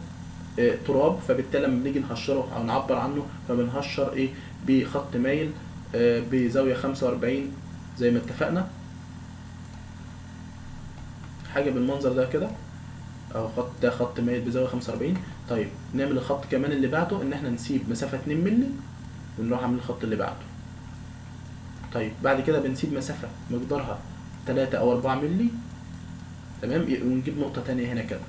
تراب فبالتالي لما بنيجي نهشره أو نعبر عنه فبنهشر إيه؟ بخط مايل آه، بزاوية 45 زي ما اتفقنا. حاجة بالمنظر ده كده؟ أو خط ده خط مايل بزاوية 45 طيب نعمل الخط كمان اللي بعده إن إحنا نسيب مسافة 2 مللي ونروح عاملين الخط اللي بعده. طيب بعد كده بنسيب مسافة مقدارها 3 أو 4 مللي. تمام؟ ونجيب نقطة تانية هنا كده.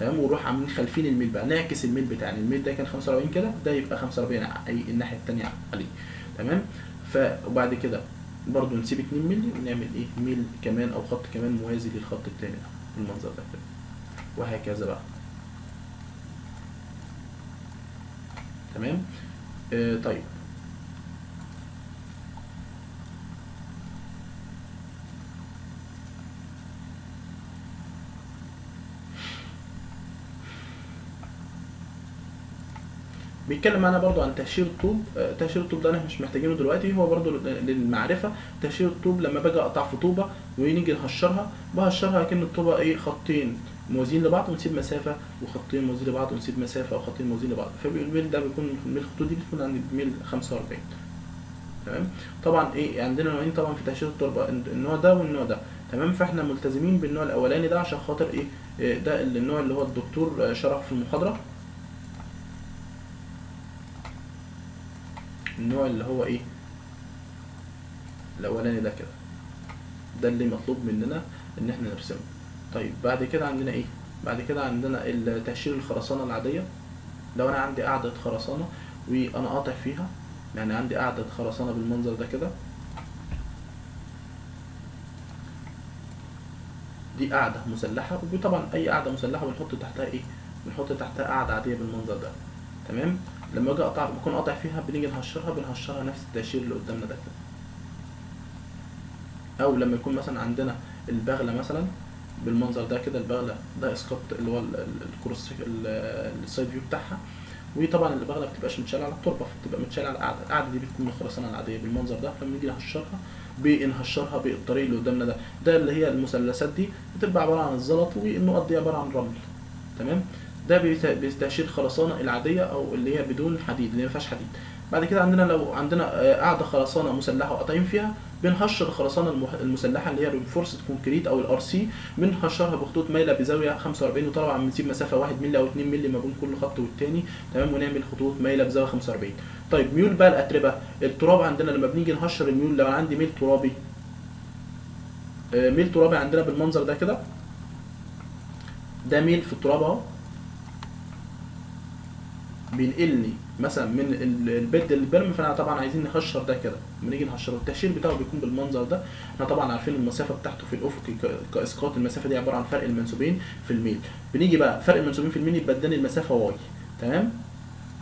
تمام ونروح عاملين مخالفين الميل بقى نعكس الميل بتاعنا الميل ده كان 45 كده ده يبقى 45 ع- أي الناحية التانية عليه تمام؟ ف وبعد كده برضو نسيب 2 مللي ونعمل إيه؟ ميل كمان أو خط كمان موازي للخط التاني ده بالمنظر ده كده. وهكذا بقى. تمام؟ آه طيب. بيتكلم معانا برضو عن تهشير الطوب آه، تهشير الطوب ده إحنا مش محتاجينه دلوقتي. هو برضو لل- للمعرفة. تهشير الطوب لما باجي أقطع في طوبة ونيجي نهشرها بهشرها كأن الطوبة إيه؟ خطين موازيين لبعض ونسيب مسافة وخطين موازيين لبعض ونسيب مسافة وخطين موازيين لبعض. فالميل ده بيكون الميل الخطوط دي بتكون عند الميل 45 تمام؟ طبعا إيه؟ عندنا نوعين طبعا في تهشير التربه النوع ده والنوع ده. تمام؟ فإحنا ملتزمين بالنوع الأولاني ده عشان خاطر إيه؟ إيه ده النوع اللي هو الدكتور آه، شرح في المحاضرة. النوع اللي هو إيه؟ الاولاني ده كده. ده اللي مطلوب مننا إن إحنا نرسمه. طيب بعد كده عندنا إيه؟ بعد كده عندنا التهشير الخرسانة العادية. لو أنا عندي قاعدة خرسانة وأنا قاطع فيها يعني عندي قاعدة خرسانة بالمنظر ده كده. دي قاعدة مسلحة وطبعا أي قاعدة مسلحة بنحط تحتها إيه؟ بنحط تحتها قاعدة عادية بالمنظر ده. تمام؟ لما أجي اقطع بكون قاطع فيها بنيجي نهشرها بنهشرها نفس التهشير اللي قدامنا ده. كده أو لما يكون مثلا عندنا البغلة مثلا بالمنظر ده كده البغلة ده اسقاط اللي هو ال- ال- ال cross ال- ال side view بتاعها. وطبعا البغلة ما بتبقاش متشالة على التربة بتبقى متشالة على القاعده القاعده دي بتكون الخرسانه العادية. بالمنظر ده لما نيجي نهشرها بنهشرها بالطريقة اللي قدامنا ده. ده اللي هي المثلثات دي بتبقى عبارة عن الزلط والنقط دي عبارة عن رمل. تمام؟ ده بتهشير خرسانة العادية أو اللي هي بدون حديد اللي ما فيهاش حديد. بعد كده عندنا لو عندنا آه، قاعدة خرسانة مسلحة وقاطعين فيها بنهشر الخرسانة المح- المسلحة اللي هي reinforced concrete أو ال RC بنهشرها بخطوط مايلة بزاوية 45 وطبعا بنسيب مسافة 1 مللي أو 2 مللي ما بين كل خط والتاني. تمام؟ ونعمل خطوط مايلة بزاوية 45 طيب ميول بقى الأتربة. التراب عندنا لما بنيجي نهشر الميول لو عندي ميل ترابي. آه، ميل ترابي عندنا بالمنظر ده كده. ده ميل في التراب أهو. بينقلني مثلا من ال- ال bed لل berm فأنا طبعا عايزين نهشر ده كده. لما نيجي نهشره التهشير بتاعه بيكون بالمنظر ده. إحنا طبعا عارفين المسافة بتاعته في الافقي ك- كإسقاط المسافة دي عبارة عن فرق المنسوبين في الميل. بنيجي بقى فرق المنسوبين في الميل يبقى اداني المسافة Y. تمام؟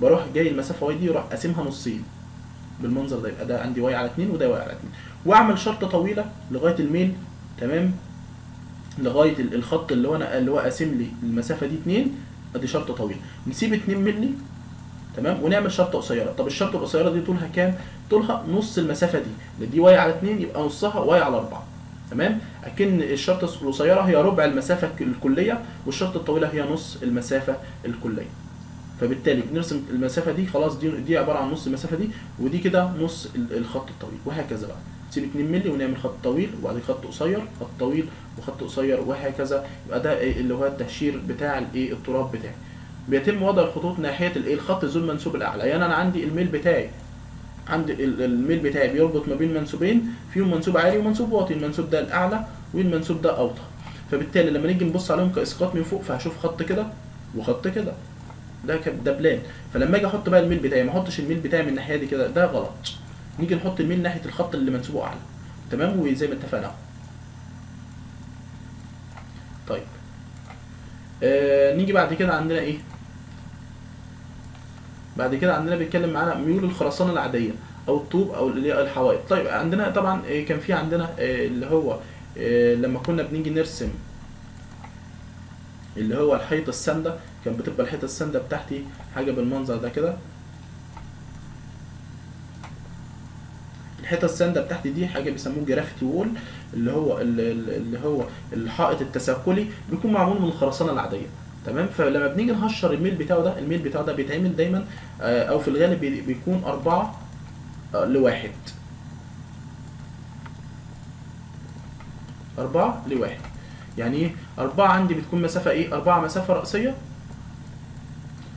بروح جاي المسافة Y دي أروح قاسمها نصين. بالمنظر ده يبقى ده عندي Y على 2 وده Y على 2 وأعمل شرطة طويلة لغاية الميل. تمام؟ لغاية ال- الخط اللي هو أنا اللي هو قاسم لي المسافة دي 2 أدي شرطة طويلة. نسيب 2 مللي تمام؟ ونعمل شرطه قصيرة. طب الشرطه القصيرة دي طولها كام؟ طولها نص المسافة دي. دي Y على 2 يبقى نصها Y على 4 تمام؟ أكن الشرطه القصيرة هي ربع المسافة الك- الكلية والشرطه الطويلة هي نص المسافة الكلية. فبالتالي بنرسم المسافة دي خلاص دي دي عبارة عن نص المسافة دي ودي كده نص ال- الخط الطويل. وهكذا بقى. نسيب 2 مللي ونعمل خط طويل وبعدين خط قصير خط طويل وخط قصير وهكذا. يبقى ده إيه اللي هو التهشير بتاع الايه التراب بتاعي. بيتم وضع الخطوط ناحية الايه الخط ذو المنسوب الأعلى. يعني أنا عندي الميل بتاعي. عندي ال- الميل بتاعي بيربط ما بين منسوبين فيهم منسوب عالي ومنسوب واطي. المنسوب ده الأعلى والمنسوب ده أوطى. فبالتالي لما نيجي نبص عليهم كإسقاط من فوق فهشوف خط كده وخط كده. ده ده plan. فلما أجي أحط بقى الميل بتاعي ما أحطش الميل بتاعي من الناحية دي كده ده غلط. نيجي نحط الميل ناحية الخط اللي منسوبه أعلى. تمام؟ وزي ما اتفقنا طيب. آه نيجي بعد كده عندنا إيه؟ بعد كده عندنا بيتكلم معانا ميول الخرسانة العادية أو الطوب أو الحوائط. طيب عندنا طبعا آه، كان في عندنا آه، اللي هو آه، لما كنا بنيجي نرسم اللي هو الحيطة السانده كان بتبقى الحيطة السانده بتاعتي حاجة بالمنظر ده كده. الحيطة السانده بتاعتي دي حاجة بيسموه gravity wall اللي هو ال- ال- اللي هو الحائط التثاقلي بيكون معمول من الخرسانة العادية. تمام؟ فلما بنيجي نهشر الميل بتاعه ده الميل بتاعه ده بيتعمل دايما آه، أو في الغالب بي- بيكون أربعة آه، لواحد. أربعة لواحد. يعني إيه؟ أربعة عندي بتكون مسافة إيه؟ أربعة مسافة رأسية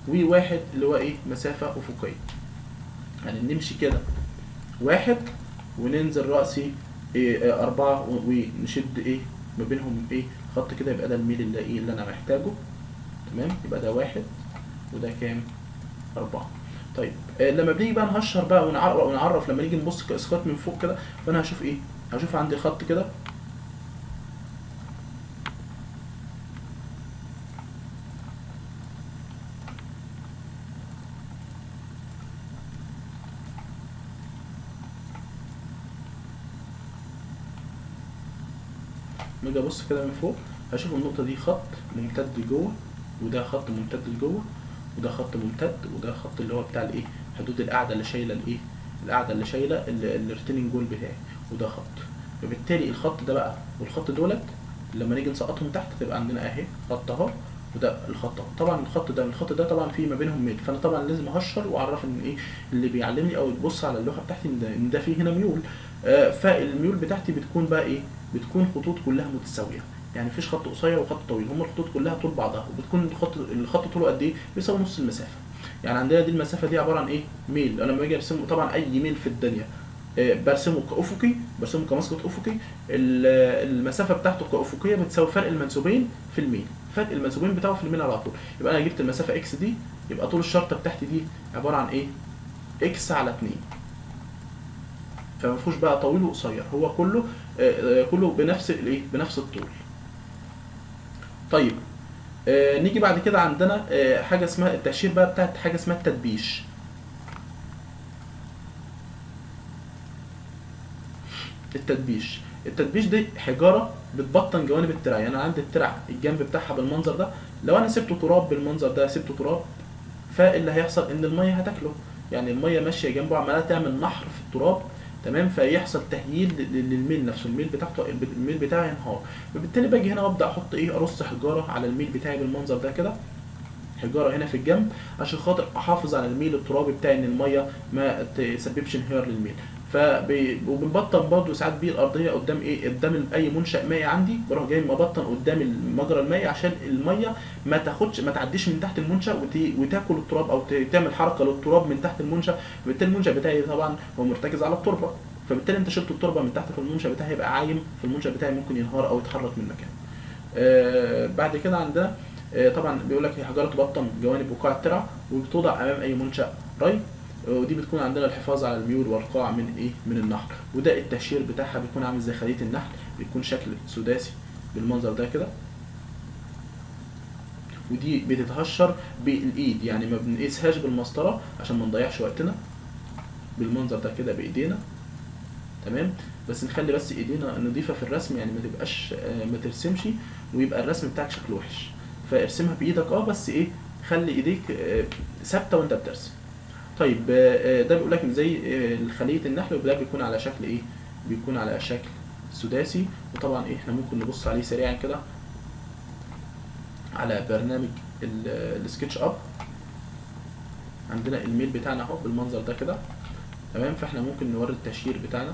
وواحد اللي هو إيه؟ مسافة أفقية. يعني نمشي كده. واحد وننزل رأسي إيه؟ آه، أربعة ونشد إيه؟ ما بينهم إيه؟ خط كده يبقى ده الميل اللي إيه؟ اللي أنا محتاجه. تمام؟ يبقى ده واحد وده كام؟ أربعة. طيب آه، لما بنيجي بقى نهشر بقى ونعرف ونعرف لما نيجي نبص كاسقاط من فوق كده فأنا هشوف إيه؟ هشوف عندي خط كده. أجي أبص كده من فوق هشوف النقطة دي خط ممتد لجوه وده خط ممتد لجوه وده خط ممتد وده خط اللي هو بتاع الايه حدود القاعدة اللي شايلة الايه القاعدة اللي شايلة ال retaining wall بتاعي وده خط. فبالتالي الخط ده بقى والخط دولت لما نيجي نسقطهم تحت تبقى عندنا اهي خط اهو وده الخط اهو. طبعا الخط ده والخط ده طبعا في ما بينهم ميل. فأنا طبعا لازم أهشر وأعرف إن إيه اللي بيعلمني أو يبص على اللوحة بتاعتي إن ده, إن ده فيه هنا ميول. آه فالميول بتاعتي بتكون بقى إيه؟ بتكون خطوط كلها متساوية. يعني مفيش خط قصير وخط طويل هم الخطوط كلها طول بعضها وبتكون الخط الخط طوله قد إيه؟ بيساوي نص المسافة. يعني عندنا دي المسافة دي عبارة عن إيه؟ ميل. أنا لما باجي أرسمه طبعا أي ميل في الدنيا. آه، برسمه كأفقي برسمه كمسقط أفقي ال- المسافة بتاعته كأفقية بتساوي فرق المنسوبين في الميل. فرق المنسوبين بتاعه في الميل على طول. يبقى أنا جبت المسافة X دي يبقى طول الشرطة بتاعتي دي عبارة عن إيه؟ إكس على 2 فما فيهوش بقى طويل وقصير. هو كله آه، آه، كله بنفس الإيه؟ بنفس الطول. طيب آه، نيجي بعد كده عندنا آه، حاجة اسمها التهشير بقى بتاعت حاجة اسمها التدبيش. التدبيش. التدبيش دي حجارة بتبطن جوانب الترع يعني أنا عندي الترع الجنب بتاعها بالمنظر ده. لو أنا سبته تراب بالمنظر ده سبته تراب فاللي هيحصل؟ إن المية هتاكله. يعني المية ماشية جنبه عمالة تعمل نحر في التراب. تمام؟ فيحصل تهييل لل- للميل نفسه. الميل بتاعته الميل بتاعي ينهار فبالتالي باجي هنا وابدأ أحط إيه؟ أرص حجارة على الميل بتاعي بالمنظر ده كده. حجارة هنا في الجنب عشان خاطر أحافظ على الميل الترابي بتاعي إن المية ما تسببش انهيار للميل. وبنبطن برضه ساعات بيه الأرضية قدام إيه قدام أي منشأ مائي عندي بروح جاي مبطن قدام المجرى المائي عشان المية ما تاخدش ما تعديش من تحت المنشأ وت... وتاكل التراب أو. تعمل حركة للتراب من تحت المنشأ فبالتالي المنشأ بتاعي طبعا هو مرتكز على التربة فبالتالي أنت شلت التربة من تحت في المنشأ بتاعي هيبقى عايم في المنشأ بتاعي ممكن ينهار أو يتحرك من مكانه آه بعد كده عندنا آه طبعا بيقول لك حجارة تبطن جوانب وقاع الترع وبتوضع أمام أي منشأ ري ودي بتكون عندنا الحفاظ على الميول والقاع من إيه؟ من النحر وده التهشير بتاعها بيكون عامل زي خليه النحل بيكون شكل سداسي بالمنظر ده كده. ودي بتتهشر بالإيد يعني ما بنقيسهاش بالمسطرة عشان ما نضيعش وقتنا. بالمنظر ده كده بإيدينا. تمام؟ بس نخلي بس إيدينا نضيفة في الرسم يعني ما تبقاش ما ترسمش ويبقى الرسم بتاعك شكله وحش. فارسمها بإيدك آه بس إيه؟ خلي إيديك ثابتة وأنت بترسم. طيب ده بيقول لك زي خليه النحل وده بيكون على شكل إيه؟ بيكون على شكل سداسي. وطبعا إيه إحنا ممكن نبص عليه سريعا كده على برنامج السكتش اب عندنا الميل بتاعنا أهو بالمنظر ده كده. تمام؟ فإحنا ممكن نوري التشهير بتاعنا.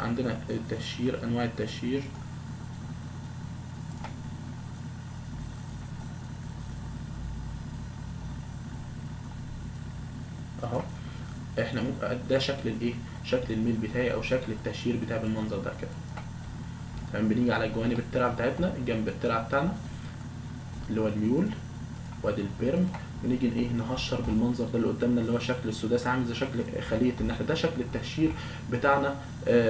عندنا التشهير أنواع التشهير اهو إحنا ممكن ده شكل الايه؟ شكل الميل بتاعي أو شكل التهشير بتاعي بالمنظر ده كده. تمام؟ بنيجي على جوانب الترع بتاعتنا جنب الترع بتاعنا اللي هو الميول وادي ال berm ونيجي إيه؟ نهشر بالمنظر ده اللي قدامنا اللي هو شكل السداسي عامل زي شكل خلية النحل ده شكل التهشير بتاعنا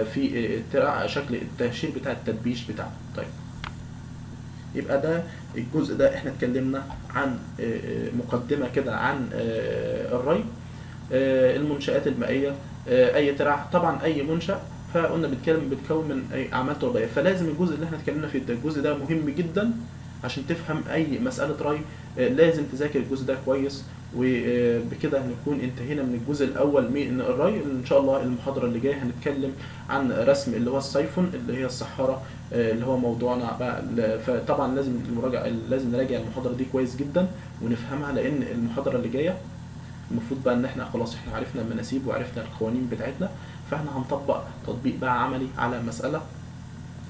في الترع شكل التهشير بتاع التدبيش بتاعنا. طيب. يبقى ده الجزء ده إحنا اتكلمنا عن مقدمة كده عن الري. المنشآت المائية أي ترع طبعا أي منشأ فقلنا بنتكلم بتكون من أعمال تربية فلازم الجزء اللي إحنا اتكلمنا فيه ده الجزء ده مهم جدا عشان تفهم أي مسألة ري لازم تذاكر الجزء ده كويس. وبكده هنكون انتهينا من الجزء الأول من الري إن شاء الله المحاضرة اللي جاية هنتكلم عن رسم اللي هو السيفون اللي هي الصحارة اللي هو موضوعنا بقى. فطبعا لازم المراجعة لازم نراجع المحاضرة دي كويس جدا ونفهمها لأن المحاضرة اللي جاية المفروض بقى إن إحنا خلاص إحنا عرفنا المناسيب وعرفنا القوانين بتاعتنا فإحنا هنطبق تطبيق بقى عملي على مسألة.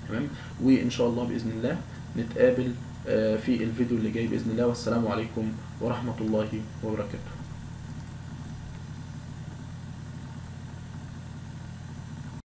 تمام؟ وإن شاء الله بإذن الله نتقابل في الفيديو اللي جاي بإذن الله. والسلام عليكم ورحمة الله وبركاته.